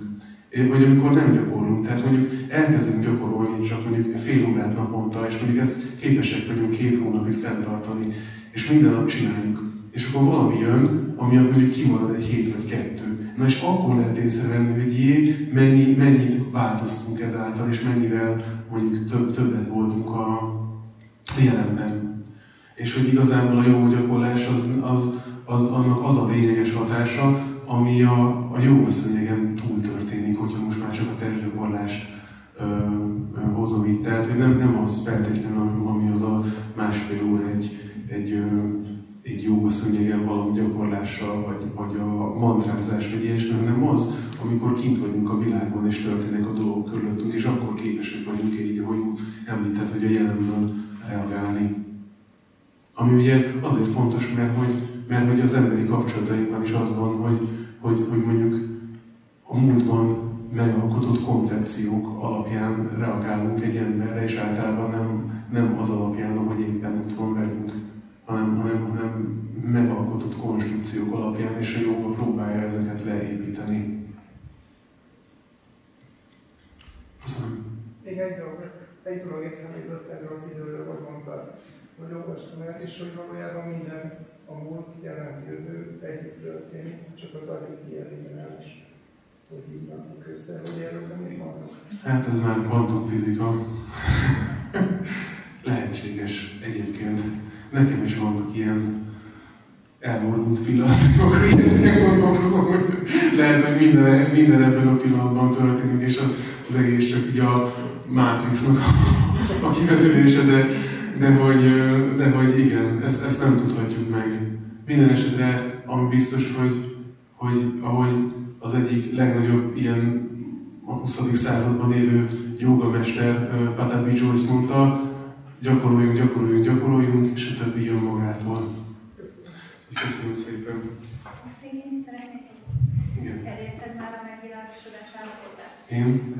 vagy amikor nem gyakorlunk. Tehát mondjuk elkezdünk gyakorolni csak mondjuk fél órát naponta, és mondjuk ezt képesek vagyunk két hónapig fenntartani, és minden nap csináljuk. És akkor valami jön, ami mondjuk kimarad egy hét vagy kettő. Na és akkor lehet észrevenni, hogy jé, mennyi, mennyit változtunk ezáltal, és mennyivel mondjuk több, többet voltunk a jelenben. És hogy igazából a jó gyakorlás az, az, az, annak az a lényeges hatása, ami a, a jó szőnyegen túl történik, hogyha most már csak a testgyakorlást hozom itt. Tehát, hogy nem, nem az feltétlenül, ami az a másfél óra egy, egy ö, egy jó szőnyegen való gyakorlással, vagy, vagy a mantrázás, vagy ilyesmi, hanem az, amikor kint vagyunk a világban, és történnek a dolgok körülöttünk, és akkor képesek vagyunk így, hogy említett, hogy a jelenből reagálni. Ami ugye azért fontos, mert hogy, mert hogy az emberi kapcsolatainkban is az van, hogy, hogy, hogy mondjuk a múltban megalkotott koncepciók alapján reagálunk egy emberre, és általában nem, nem az alapján, ahogy éppen ott van velünk hanem, hanem, hanem megalkotott konstrukciók alapján, és a joga próbálja ezeket leépíteni. Köszönöm. Még egy egy dolog eszembe jutott erről az időről, hogy mondtad, hogy olvastam el, és hogy valójában minden a múlt, jelen, jövő együtt történik, csak az agyuk ilyen lineáris, hogy így vannak össze, hogy erről még vannak. Hát ez már kvantumfizika. Lehetséges egyébként. Nekem is vannak ilyen elmordult pillanatok, hogy gondolkozom, hogy lehet, hogy minden, minden ebben a pillanatban történik, és az egész csak így a Matrixnak a, a kivetülése, de, de, hogy, de hogy igen, ezt, ezt nem tudhatjuk meg. Minden esetre, ami biztos, hogy, hogy ahogy az egyik legnagyobb ilyen a 20. században élő jogamester Patabi Joyce mondta, Gyakoroljunk, gyakoroljunk, gyakoroljunk, és a többi jön magától. Köszönöm, Köszönöm szépen. Én szeretnék. Igen. Elérted már a megvilágosodás? Én?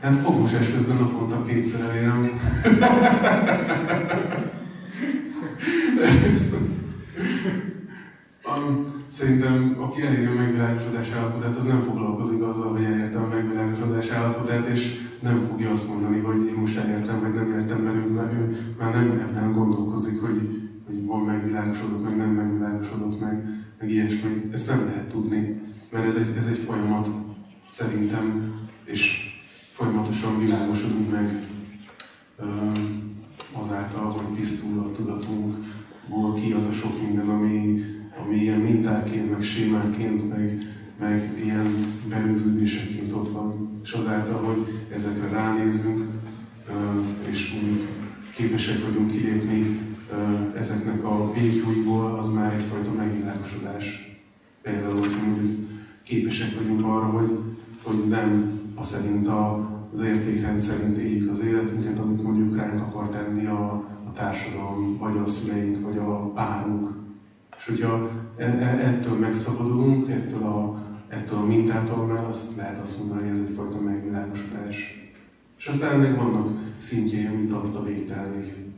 Hát fogos esküdben naponta kétszer elérem. szerintem aki eléri a megvilágosodás állapotát, az nem foglalkozik azzal, hogy elértem a megvilágosodás állapotát, és nem fogja azt mondani, hogy én most elértem, vagy nem értem, mert ő, ő már nem ebben gondolkozik, hogy, hogy van megvilágosodott, meg nem megvilágosodott, meg, meg ilyesmi. Ezt nem lehet tudni, mert ez egy, ez egy folyamat szerintem, és folyamatosan világosodunk meg azáltal, hogy tisztul a tudatunkból ki az a sok minden, ami, ami ilyen mintáként, meg sémáként, meg, meg ilyen berögződéseként ott van. És azáltal, hogy ezekre ránézünk, és mondjuk képesek vagyunk kilépni ezeknek a végjújból, az már egyfajta megvilágosodás. Például, hogyha mondjuk képesek vagyunk arra, hogy, hogy nem a szerint a, az értékrend szerint éljük az életünket, amit mondjuk ránk akar tenni a, a társadalom, vagy a szüleink, vagy a párunk. És hogyha e, e, ettől megszabadulunk, ettől a ettől a mintától már azt lehet azt mondani, hogy ez egyfajta megvilágosodás. És aztán ennek vannak szintjei, amit tart a végtelnig.